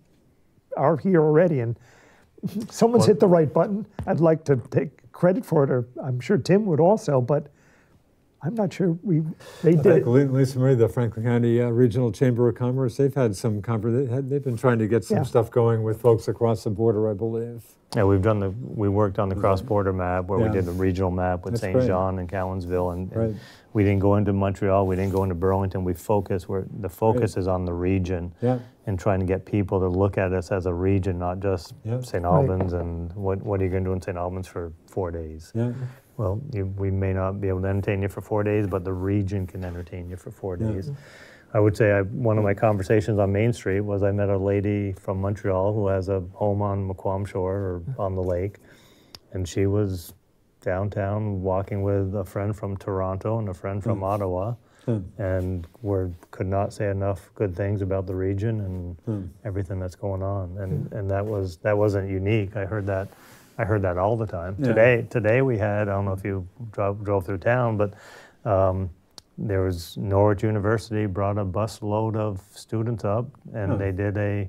are here already. And <laughs> someone's hit the right button. I'd like to take credit for it or i'm sure tim would also but i'm not sure we they I did think it. Lisa Marie, the Franklin County uh, Regional Chamber of Commerce, they've had some conver- they had- they've been trying to get some Yeah. stuff going with folks across the border, I believe. Yeah, we've done the, we worked on the cross-border map where we did the regional map with St. John and Cowansville. And, and Right. we didn't go into Montreal, we didn't go into Burlington. We focus, where the focus is on the region Yeah. and trying to get people to look at us as a region, not just Yeah. St. Right. Albans and what, what are you going to do in St. Albans for four days? Yeah. Well, you, we may not be able to entertain you for four days, but the region can entertain you for four Yeah. days. I would say I, one of my conversations on Main Street was I met a lady from Montreal who has a home on Maquam Shore or on the lake, and she was downtown walking with a friend from Toronto and a friend from Ottawa, Hmm. and we could not say enough good things about the region and Hmm. everything that's going on, and and that was that wasn't unique. I heard that. I heard that all the time. Yeah. Today, today we had. I don't know if you drove, drove through town, but um, there was Norwich University brought a bus load of students up, and they did a.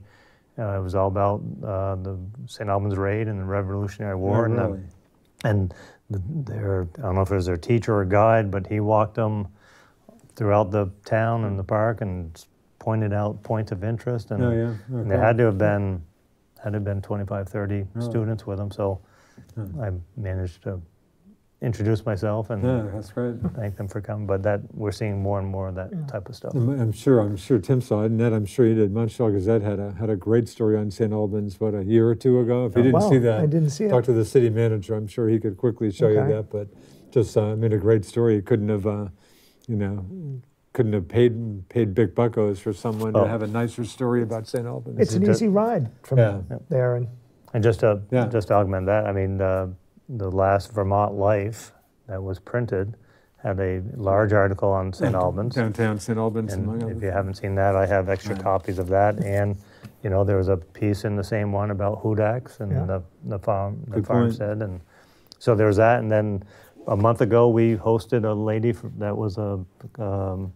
Uh, it was all about uh, the St. Albans raid and the Revolutionary War, Oh, and, the- and the, their I don't know if it was their teacher or guide, but he walked them throughout the town and the park and pointed out points of interest, and, Oh, yeah? and there had to have been had to been 25, 30 Really? students with them. So I managed to introduce myself and Yeah, that's great. thank them for coming. But that we're seeing more and more of that type of stuff. I'm, I'm sure. I'm sure Tim saw it. Ned, I'm sure you did. Montreal Gazette had a had a great story on St. Albans. What a year or two ago. If you Oh, didn't wow, see that, I didn't see it. Talk to the city manager. I'm sure he could quickly show you that. But just, uh, I mean, a great story. He couldn't have, uh, you know, couldn't have paid paid big buckos for someone Oh. to have a nicer story about St. Albans. it's an just- easy ride from Yeah. there and And just to Yeah. just to augment that, I mean, uh, the last Vermont Life that was printed had a large article on St. Albans. Downtown St. Albans, among And if others. you haven't seen that, I have extra copies of that. And, you know, there was a piece in the same one about Hudaks and Yeah. the, the farm, the Good point. farmstead. And so there's that. And then a month ago, we hosted a lady f- that was a um,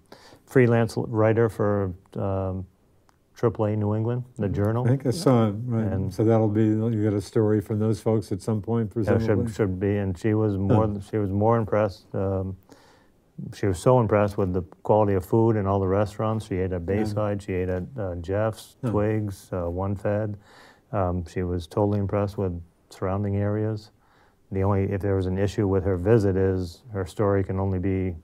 freelance writer for um, AAA New England, the Journal. I think I saw it, right. And- so that'll be, you get a story from those folks at some point, Yeah, should, should be, and she was more, she was more impressed. Um, she was so impressed with the quality of food in all the restaurants. She ate at Bayside, she ate at uh, Jeff's, Huh. Twigs, uh, One Fed. Um, she was totally impressed with surrounding areas. The only, if there was an issue with her visit, is her story can only be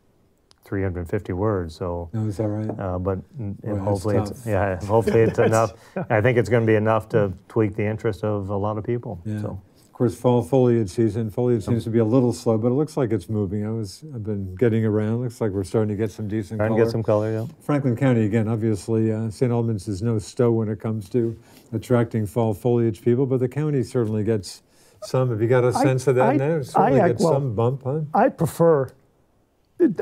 350 words. So, No, is that right? uh, but Boy, that's hopefully, it's, tough. yeah, <laughs> hopefully it's <laughs> enough. I think it's going to be enough to tweak the interest of a lot of people. Yeah. So. Of course, fall foliage season. Foliage seems to be a little slow, but it looks like it's moving. I was, I've been getting around. Looks like we're starting to get some decent Trying to color. get some color, yeah. Franklin County, again, obviously, uh, St. Albans is no Stowe when it comes to attracting fall foliage people, but the county certainly gets some. Have you got a sense of that I- now? Certainly I- gets well, some bump, huh? I prefer,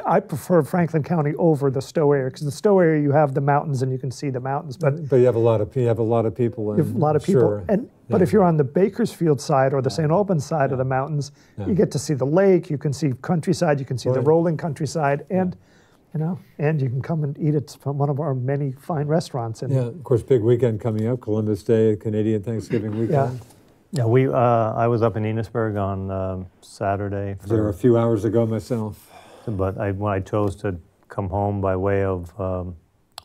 I prefer Franklin County over the Stowe area because the Stowe area you have the mountains and you can see the mountains, but But you have a lot of you have a lot of people. In, you have a lot of people. Sure. And but Yeah. if you're on the Bakersfield side or the St. Albans side of the mountains, Yeah. you get to see the lake, you can see countryside, you can see the rolling countryside, and you know, and you can come and eat at one of our many fine restaurants. And yeah, of course, big weekend coming up, Columbus Day, Canadian Thanksgiving weekend. Yeah. Yeah, we. Uh, I was up in Enosburg on um, Saturday, I was there a few hours ago myself. But I, when I chose to come home by way of um,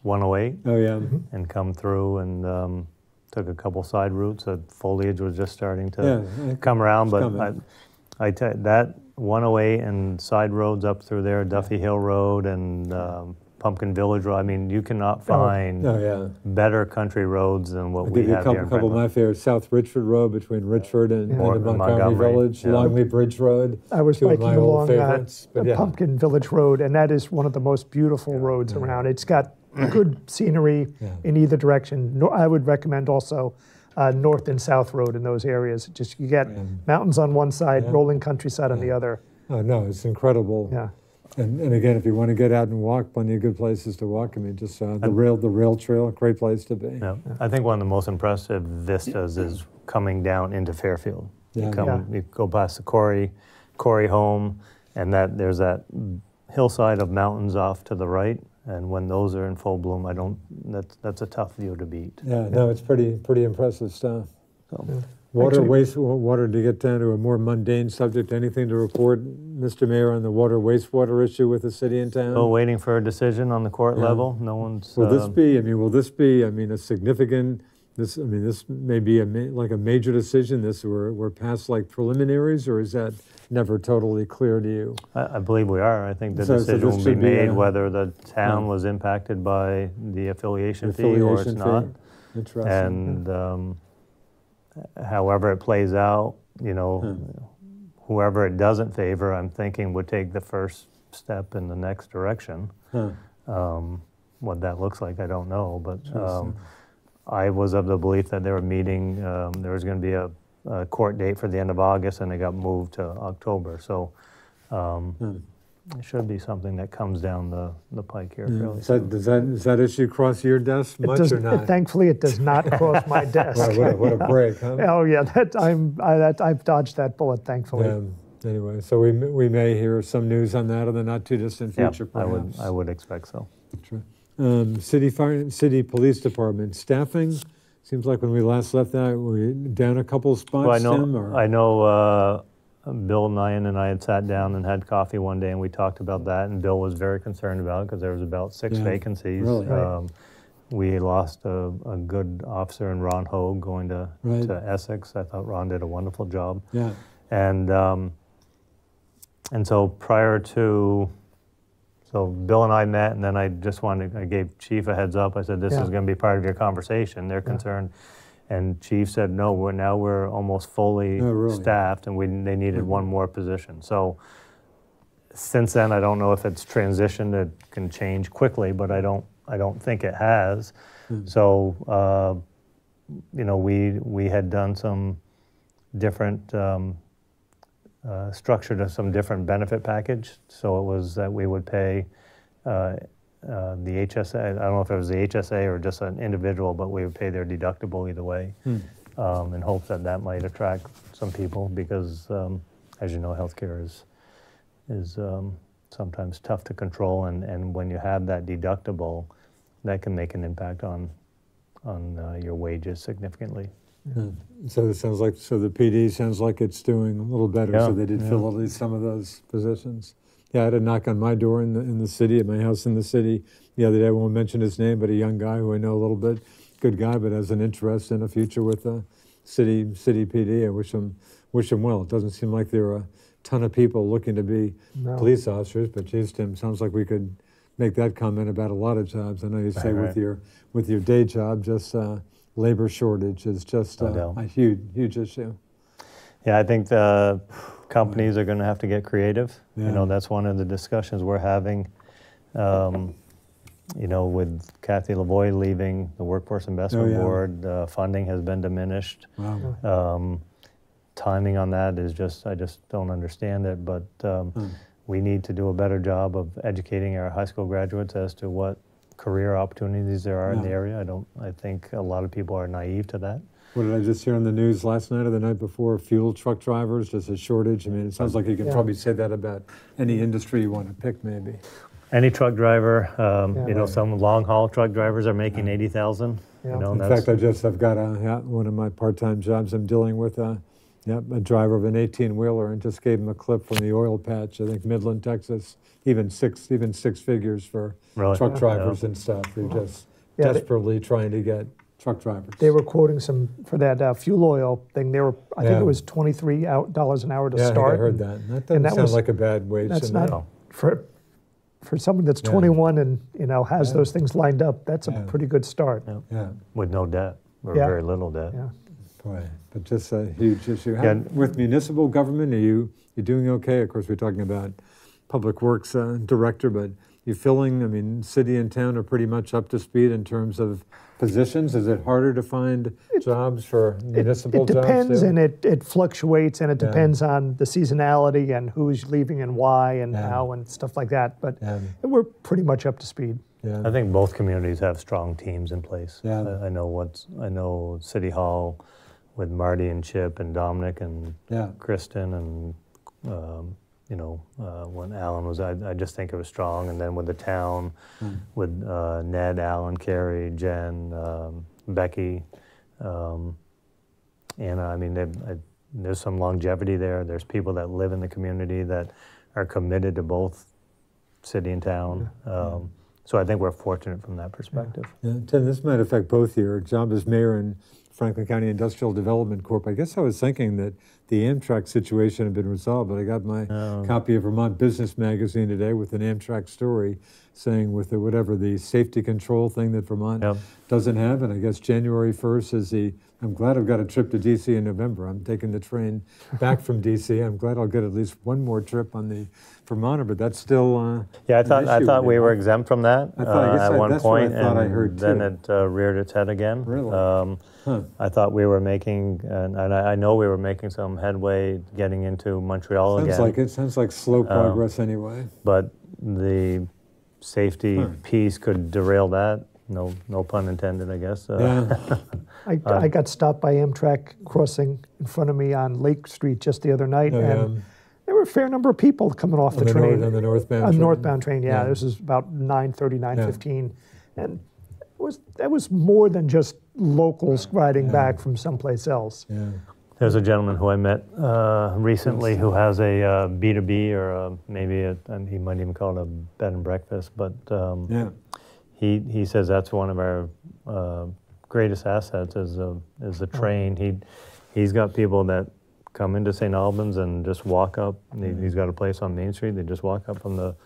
108 Oh yeah, and come through and um, took a couple side routes. The foliage was just starting to yeah. Come around, but coming. I, I that 108 and side roads up through there, Duffy Hill Road and um, Pumpkin Village Road. I mean, you cannot find Oh yeah. better country roads than what I'll we give you a have couple, here in couple of my favorites. South Richford Road between Richford and, Yeah. and Or Montgomery, Montgomery, Village, yeah. Longley Bridge Road. I was two of biking my old along uh, but yeah. Pumpkin Village Road, and that is one of the most beautiful roads around. It's got good scenery Yeah. in either direction. No, I would recommend also uh, North and South Road in those areas. Just you get Yeah. mountains on one side, Yeah. rolling countryside on the other. Oh no, it's incredible. Yeah, And, and again, if you want to get out and walk, plenty of good places to walk. I mean, just uh, the rail, the rail trail, great place to be. Yeah, I think one of the most impressive vistas is coming down into Fairfield. Yeah. You come, Yeah. you go past the Corey, Corey home, and that there's that hillside of mountains off to the right. And when those are in full bloom, I don't. That's that's a tough view to beat. Yeah, no, it's pretty pretty impressive stuff. So, Water, Actually- waste, water. To get down to a more mundane subject, anything to report, Mr. Mayor, on the water wastewater issue with the city and town? Oh, waiting for a decision on the court Yeah. level. No one's. Will this uh, be? I mean, will this be? I mean, a significant. This. I mean, this may be a ma- like a major decision. This we're we're past like preliminaries, or is that never totally clear to you? I, I believe we are. I think the So- so decision this will be should be made whether the town was impacted by the affiliation, fee or it's Affiliation not. fee. Interesting. And um, however it plays out, you know, Hmm. whoever it doesn't favor, I'm thinking would take the first step in the next direction. Huh. Um, what that looks like, I don't know, but um, I was of the belief that they were meeting. Um, there was going to be a, a court date for the end of August, and it got moved to October. So. Um, Hmm. It should be something that comes down the, the pike here Yeah. fairly Is that, does that does that issue cross your desk much does, or not? <laughs> Thankfully, it does not cross my <laughs> desk. Wow, what, a, what a break, <laughs> huh? Oh yeah, that I'm I, that I've dodged that bullet. Thankfully. Um, anyway, so we we may hear some news on that in the not too distant future, Yeah, future. I would. I would expect so. Um, city fire, city police department staffing. Seems like when we last left that, we down a couple spots. Well, I know, Tim, or? I know uh, Bill Nyan and I had sat down and had coffee one day and we talked about that and Bill was very concerned about it because there was about six Yeah, vacancies. really? Right. Um, We lost a, a good officer in Ron Hogue going to, Right. to Essex. I thought Ron did a wonderful job. yeah, And, um, and so prior to, so Bill and I met, and then I just wanted, I gave Chief a heads up. I said, this Yeah. is going to be part of your conversation. They're concerned. And Chief said, no, we're, now we're almost fully Oh, really? staffed, and we, they needed one more position. So since then, I don't know if it's transitioned, it can change quickly, but I don't, I don't think it has. Hmm. So, uh, you know, we, we had done some different um, uh, structured a- some different benefit package. So it was that we would pay uh, uh, the HSA, I don't know if it was the HSA or just an individual, but we would pay their deductible either way um, in hopes that that might attract some people because, um, as you know, healthcare is, is um, sometimes tough to control. And, and when you have that deductible, that can make an impact on, on uh, your wages significantly. Yeah. So it sounds like, so the PD sounds like it's doing a little better, so they did yeah. fill at least some of those positions. Yeah, I had a knock on my door in the, in the city, at my house in the city, the other day, I won't mention his name, but a young guy who I know a little bit, good guy, but has an interest in a future with the city, city PD. I wish him, wish him well. It doesn't seem like there are a ton of people looking to be No. police officers, but geez, Tim, sounds like we could make that comment about a lot of jobs. I know you say Right, with your, with your day job, just, uh, labor shortage is just uh, a huge, huge issue. Yeah, I think the companies are going to have to get creative. You know, that's one of the discussions we're having. Um, you know, with Kathy Lavoy leaving the Workforce Investment Oh, yeah. Board, uh, funding has been diminished. Wow. Um, timing on that is just, I just don't understand it. But um, Hmm. we need to do a better job of educating our high school graduates as to what career opportunities there are in the area. I don't, I think a lot of people are naive to that. What did I just hear on the news last night or the night before? Fuel truck drivers, just a shortage. I mean, it sounds like you can Yeah. probably say that about any industry you want to pick, maybe. Any truck driver, um, Yeah. you know, Right. some long haul truck drivers are making eighty thousand. Yeah. You know, In that's, fact, I just, I've got a, yeah, one of my part-time jobs, I'm dealing with a, yep, a driver of an 18-wheeler and just gave him a clip from the oil patch, I think Midland, Texas, even six, even six figures for Really? truck Yeah. drivers and stuff. They're just Yeah, they- desperately trying to get truck drivers. They were quoting some, for that uh, fuel oil thing, they were, I think it was twenty-three out- dollars an hour to Yeah, I think start. I heard and that. That doesn't that sound was- like a bad wage That's to me. not, No. for, for someone that's Yeah. 21 and, you know, has Yeah. those things lined up, that's a pretty good start. Yeah. Yeah. with no debt or Yeah. very little debt. Yeah. Boy, but just a huge issue. How- With municipal government, are you, you doing okay? Of course, we're talking about Public Works uh, Director, but you filling, I mean, city and town are pretty much up to speed in terms of positions. Is it harder to find jobs for It- municipal It jobs? depends too? and it, it fluctuates and it Yeah. depends on the seasonality and who's leaving and why and Yeah. how and stuff like that. But Yeah, we're pretty much up to speed. yeah. I think both communities have strong teams in place. Yeah. I, I know what's I know City Hall with Marty and Chip and Dominic and Yeah, Kristen and um, you know uh, when Alan was I, I just think it was strong and then with the town Mm. with uh, Ned, Alan, Carrie, Jen, um, Becky, um, Anna. I mean they've- I, there's some longevity there. There's people that live in the community that are committed to both city and town. Um, so I think we're fortunate from that perspective. yeah. Tim, this might affect both your job as mayor and Franklin County Industrial Development Corp. I guess I was thinking that the Amtrak situation had been resolved, but I got my Oh. copy of Vermont Business Magazine today with an Amtrak story saying with the, whatever the safety control thing that Vermont Yep. doesn't have, and I guess January 1st is the. I'm glad I've got a trip to DC in November. I'm taking the train back from <laughs> DC. I'm glad I'll get at least one more trip on the Vermonter, but that's still. Uh, Yeah, I thought I thought we were exempt from that I thought- I uh, at I- one that's what I point, thought I and heard, then too. it uh, reared its head again. Really? Um, Huh. I thought we were making, and, and I, I know we were making some headway getting into Montreal Sounds again. like it. Sounds like slow progress anyway. but the safety Huh. piece could derail that. No, no pun intended, I guess. Uh, Yeah. <laughs> I, I got stopped by Amtrak crossing in front of me on Lake Street just the other night, Oh, and yeah. there were a fair number of people coming off On the, the train. north- on the northbound On train. northbound train, yeah. Yeah. This is about 9.30, 9.15. And it was, that was more than just locals riding back from someplace else. Yeah. There's a gentleman who I met uh, recently who has a uh, B2B or a, maybe a, and he might even call it a bed and breakfast, but um, Yeah. he, he says that's one of our uh, greatest assets is a, is the train. He, he's got people that come into St. Albans and just walk up. He, he's got a place on Main Street. They just walk up from the,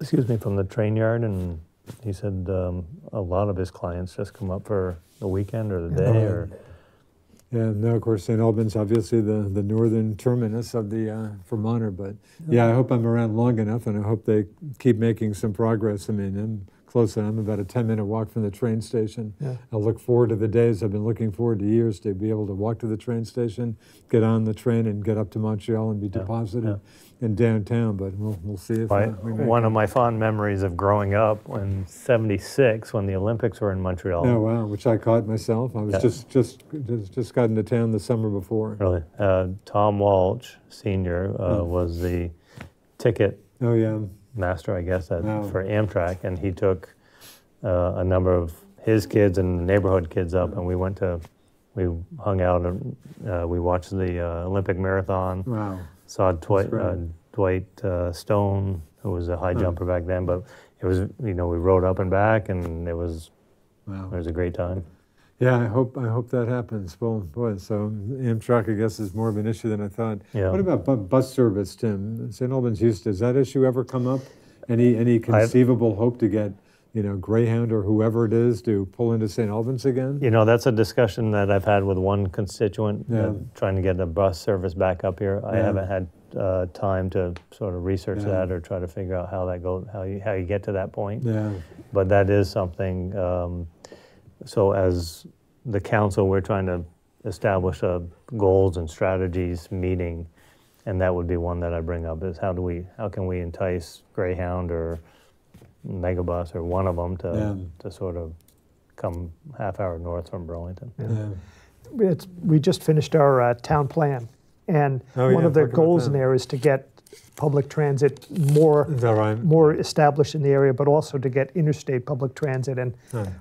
excuse me, from the train yard. And he said um, a lot of his clients just come up for the weekend or the day. yeah. Or Yeah, no, of course, St. Albans, obviously the, the northern terminus of the uh, Vermonter. But yeah, I hope I'm around long enough and I hope they keep making some progress. I mean, I'm close, and I'm about a 10-minute walk from the train station. Yeah. I look forward to the days, I've been looking forward to years to be able to walk to the train station, get on the train and get up to Montreal and be deposited in downtown, but we'll, we'll see if My, uh, we make one it. of my fond memories of growing up in '76 when the Olympics were in Montreal. Oh, wow, which I caught myself. I was Yeah. just, just, just, just got into town the summer before. Really, uh, Tom Walsh Senior uh, Hmm. was the ticket Oh, yeah, master, I guess, at, Wow. for Amtrak, and he took uh, a number of his kids and neighborhood kids up, and we went to, we hung out and uh, we watched the uh, Olympic marathon. wow. Saw Dwight, uh, Dwight uh, Stone, who was a high jumper back then, but it was, you know, we rode up and back, and it was Wow. it was a great time. Yeah, I hope I hope that happens. Well, boy, so Amtrak, I guess, is more of an issue than I thought. Yeah. What about bu- bus service, Tim? St. Albans used. Does that issue ever come up? Any any conceivable hope to get you know Greyhound or whoever it is to pull into St. Albans again? You know, that's a discussion that I've had with one constituent, Yeah. uh, trying to get the bus service back up here. I Yeah. haven't had uh, time to sort of research Yeah. that or try to figure out how that goes, how you how you get to that point. Yeah. But that is something. Um, so as the council, we're trying to establish a goals and strategies meeting, and that would be one that I bring up: is how do we, how can we entice Greyhound or Megabus or one of them to Yeah. to sort of come half hour north from Burlington. Yeah. It's, we just finished our uh, town plan, and Oh, one yeah, of the goals in there is to get public transit more right? more established in the area, but also to get interstate public transit. And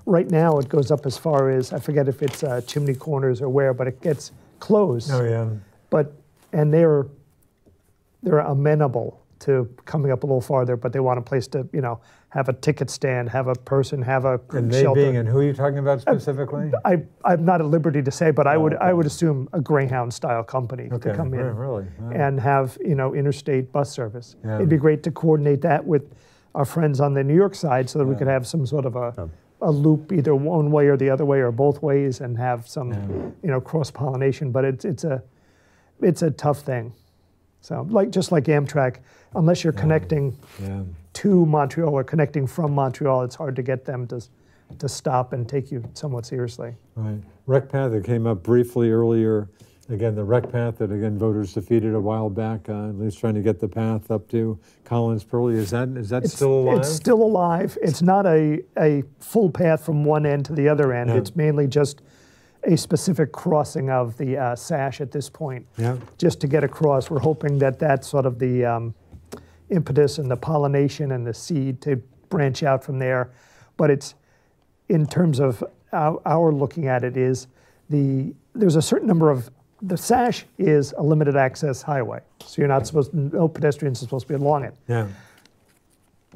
right now, it goes up as far as I forget if it's uh, Chimney Corners or where, but it gets closed. Oh yeah. But and they're they're amenable to coming up a little farther, but they want a place to you know have a ticket stand, have a person, have a And they shelter. being, and who are you talking about uh, specifically? I, I'm not at liberty to say, but I Oh, would I would assume a Greyhound style company Okay, to come in re- really? Wow. and have you know interstate bus service. Yeah. It'd be great to coordinate that with our friends on the New York side, so that we could have some sort of a a loop either one way or the other way or both ways, and have some Yeah. you know cross pollination. But it's it's a it's a tough thing. So like just like Amtrak, unless you're connecting Yeah. to Montreal or connecting from Montreal, it's hard to get them to to stop and take you somewhat seriously. Right. Rec path that came up briefly earlier. Again, the rec path that again voters defeated a while back. Uh, at least trying to get the path up to Collins Perley. Is that is that It's, still alive? It's still alive. It's not a, a full path from one end to the other end. Yeah. It's mainly just a specific crossing of the uh, SASH at this point. yeah. Just to get across, we're hoping that that's sort of the um, impetus and the pollination and the seed to branch out from there. But it's in terms of our, our looking at it is the there's a certain number of the SASH is a limited access highway, so you're not supposed no pedestrians are supposed to be along it Yeah.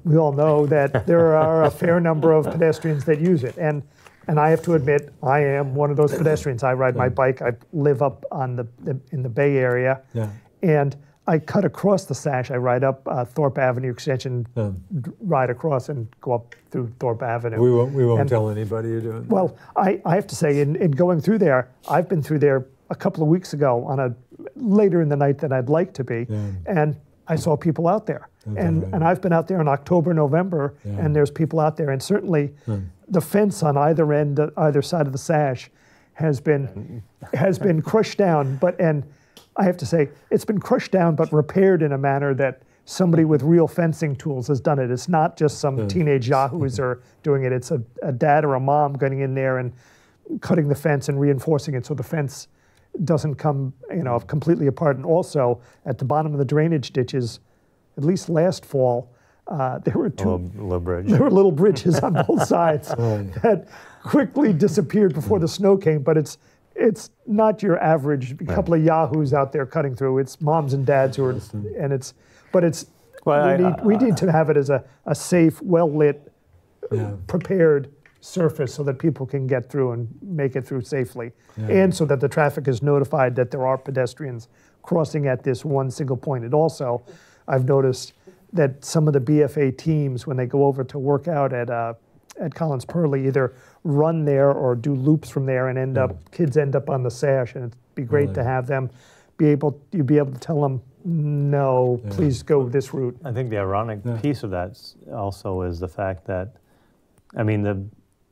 we all know that there are a fair number of pedestrians that use it. And, and I have to admit, I am one of those pedestrians. I ride my bike. I live up on the, the in the Bay Area. Yeah. And I cut across the SASH. I ride up uh, Thorpe Avenue Extension, Yeah. d- ride across and go up through Thorpe Avenue. We won't we won't And- tell anybody you're doing. Well, I, I have to say, in, in going through there, I've been through there a couple of weeks ago on a later in the night than I'd like to be, Yeah. and I saw people out there. That's And, right. and I've been out there in October, November, Yeah. and there's people out there. And certainly the fence on either end, uh, either side of the SASH has been, has been crushed down. But, and I have to say, it's been crushed down, but repaired in a manner that somebody with real fencing tools has done it. It's not just some teenage yahoos are doing it. It's a, a dad or a mom getting in there and cutting the fence and reinforcing it so the fence doesn't come, you know, completely apart. And also at the bottom of the drainage ditches, at least last fall, uh, there were two Little, little <laughs> there were little bridges on <laughs> both sides Right. that quickly disappeared before the snow came. But it's it's not your average couple of yahoos out there cutting through. It's moms and dads who are, and it's but it's Well, we, I- need, we need to have it as a, a safe, well lit, Yeah. prepared surface so that people can get through and make it through safely, and so that the traffic is notified that there are pedestrians crossing at this one single point. And also, I've noticed that some of the BFA teams, when they go over to work out at uh, at Collins Perley, either run there or do loops from there, and end hmm. up kids end up on the SASH, and it'd be great to have them be able you'd be able to tell them no, please go this route. I think the ironic Yeah. piece of that also is the fact that I mean, the,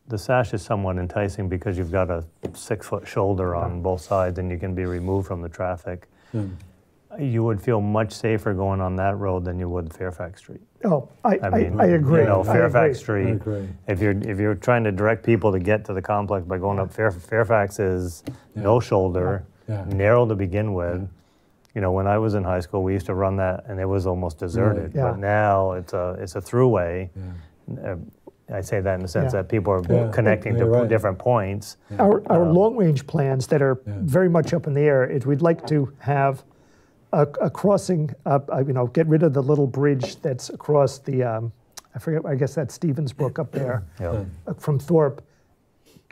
the SASH is somewhat enticing because you've got a six-foot shoulder on both sides and you can be removed from the traffic. You would feel much safer going on that road than you would Fairfax Street. Oh, I, I I, mean, I agree. You know, I Fairfax agree. Street. I agree. If you're if you're trying to direct people to get to the complex by going up Fair, Fairfax is no shoulder, Yeah. narrow to begin with. You know, when I was in high school, we used to run that, and it was almost deserted. Yeah. But now it's a it's a throughway. Uh, I say that in the sense Yeah. that people are Yeah. connecting to right. different points. Our, our Um, long-range plans that are Yeah. very much up in the air is we'd like to have a, a crossing, uh, uh, you know, get rid of the little bridge that's across the, um, I forget, I guess that's Stevens Brook up there, Yeah. uh, from Thorpe,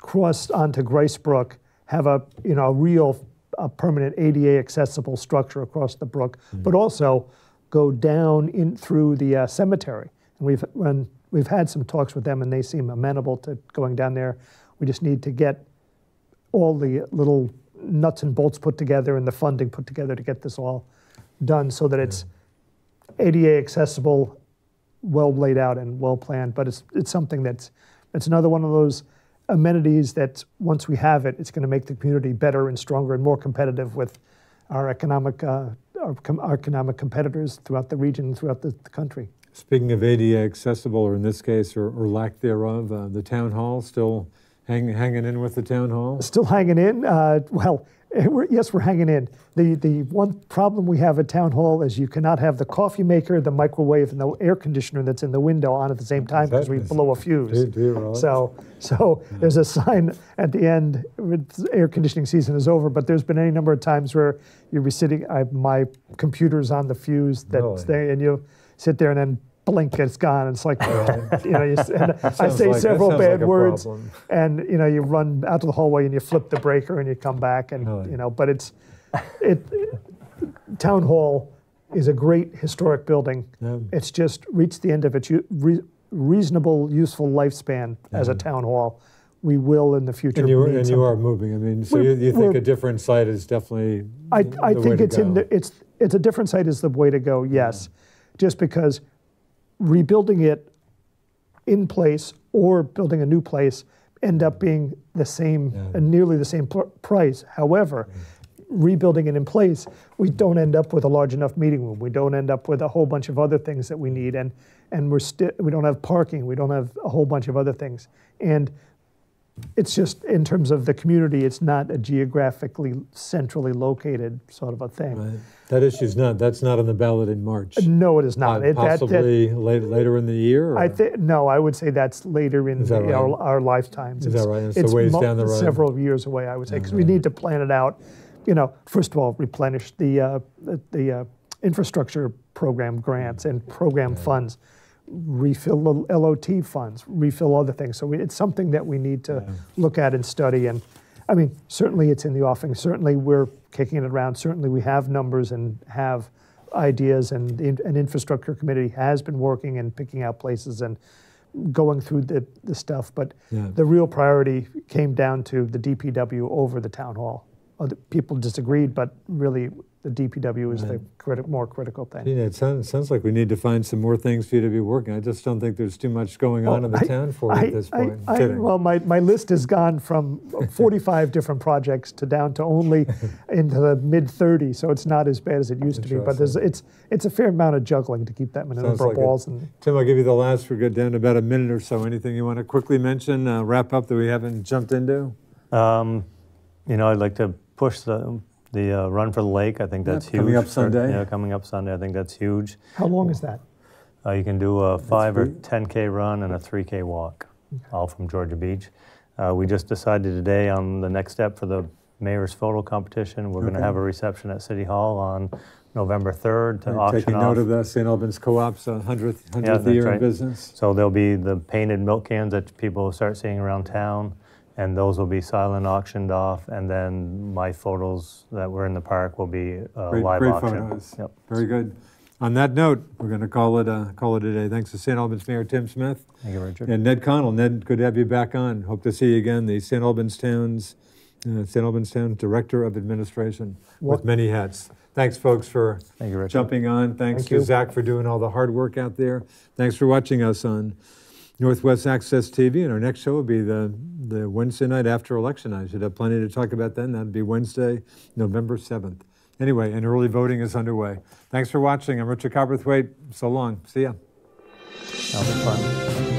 cross onto Grice Brook, have a, you know, a real, a permanent ADA accessible structure across the brook, but also go down in through the uh, cemetery. And we've, when, we've had some talks with them and they seem amenable to going down there. We just need to get all the little nuts and bolts put together and the funding put together to get this all done so that it's ADA accessible, well laid out and well planned. But it's it's something that's it's another one of those amenities that once we have it, it's going to make the community better and stronger and more competitive with our economic uh, our, com- our economic competitors throughout the region and throughout the, the country. Speaking of ADA accessible, or in this case, or, or lack thereof, uh, the town hall still hang, hanging in with the town hall. Still hanging in. Uh, well, eh, we're, yes, we're hanging in. The the one problem we have at town hall is you cannot have the coffee maker, the microwave, and the air conditioner that's in the window on at the same time because we blow a fuse. Do- do? So so there's a sign at the end. with Air conditioning season is over, but there's been any number of times where you'll be sitting. I, my computer's on the fuse that's Really? there, and you sit there and then. Blink, it's gone. It's like, you know, you, and <laughs> I say like- several sounds like bad words, problem. and you know you run out to the hallway and you flip the breaker and you come back and Really? you know but it's it, town hall is a great historic building Yeah. it's just reached the end of its re, reasonable useful lifespan as a town hall we will in the future And you, need and you are moving. I mean, so you, you think a different site is definitely I, I think it's in the, it's it's a different site is the way to go. Yes, just because rebuilding it in place or building a new place end up being the same Yeah. and nearly the same pr- price. However, rebuilding it in place, we don't end up with a large enough meeting room. We don't end up with a whole bunch of other things that we need, and and we're still we don't have parking. We don't have a whole bunch of other things, and it's just in terms of the community, it's not a geographically centrally located sort of a thing. Right. That issue's not, that's not on the ballot in March. No, it is not. Uh, It- that- that- Possibly later, later in the year? or- I think no. I would say that's later in that the- our, right? our lifetimes. Is that right? It's a ways down the road. Several years away, I would say, because we need to plan it out. You know, first of all, replenish the uh, the, the uh, infrastructure program grants and program funds, refill the LOT funds, refill other things. So we, it's something that we need to look at and study. And I mean, certainly it's in the offing. Certainly we're kicking it around. Certainly we have numbers and have ideas, and the an infrastructure committee has been working and picking out places and going through the, the stuff. But Yeah. the real priority came down to the DPW over the town hall. Other people disagreed, but really the DPW is the criti- more critical thing. Gina, it sounds, sounds like we need to find some more things for you to be working. I just don't think there's too much going on in the I- town for you at this I- point. I- Kidding. well, my, my list has gone from 45 different projects to down to only <laughs> into the mid 30s, so it's not as bad as it used to be. But there's, it's it's a fair amount of juggling to keep that many Sounds number like of it. balls. And Tim, I'll give you the last. We're good down to about a minute or so. Anything you want to quickly mention, uh, wrap up that we haven't jumped into? Um, you know, I'd like to push the the uh, run for the lake. I think Yeah, that's huge. coming up for- Sunday. yeah, coming up Sunday. I think that's huge. how long is that? Uh, you can do a five or 10k run and a 3k walk, all from Georgia Beach. Uh, we just decided today on the next step for the mayor's photo competition. We're going to have a reception at City Hall on November 3rd to Are you auction taking off. note of the St. Albans Co-op's uh, 100th, 100th that's year in business? So there'll be the painted milk cans that people will start seeing around town, and those will be silent auctioned off. And then my photos that were in the park will be uh, Great, live great auction. photos. Yep. Very good. On that note, we're going to call it uh, call it a day. Thanks to St. Albans Mayor Tim Smith Thank you, Richard. and Ned Connell. Ned, good to have you back on. Hope to see you again. The St. Albans Towns uh, St. Albans Town Director of Administration with many hats. Thanks, folks, for Thank you, Richard. jumping on. Thanks Thank to you. Zach for doing all the hard work out there. Thanks for watching us on Northwest Access TV, and our next show will be the, the Wednesday night after election night. Should have plenty to talk about then. That'd be Wednesday, November 7th. Anyway, and early voting is underway. Thanks for watching. I'm Richard Cowperthwait. So long. See ya. That'll be fun.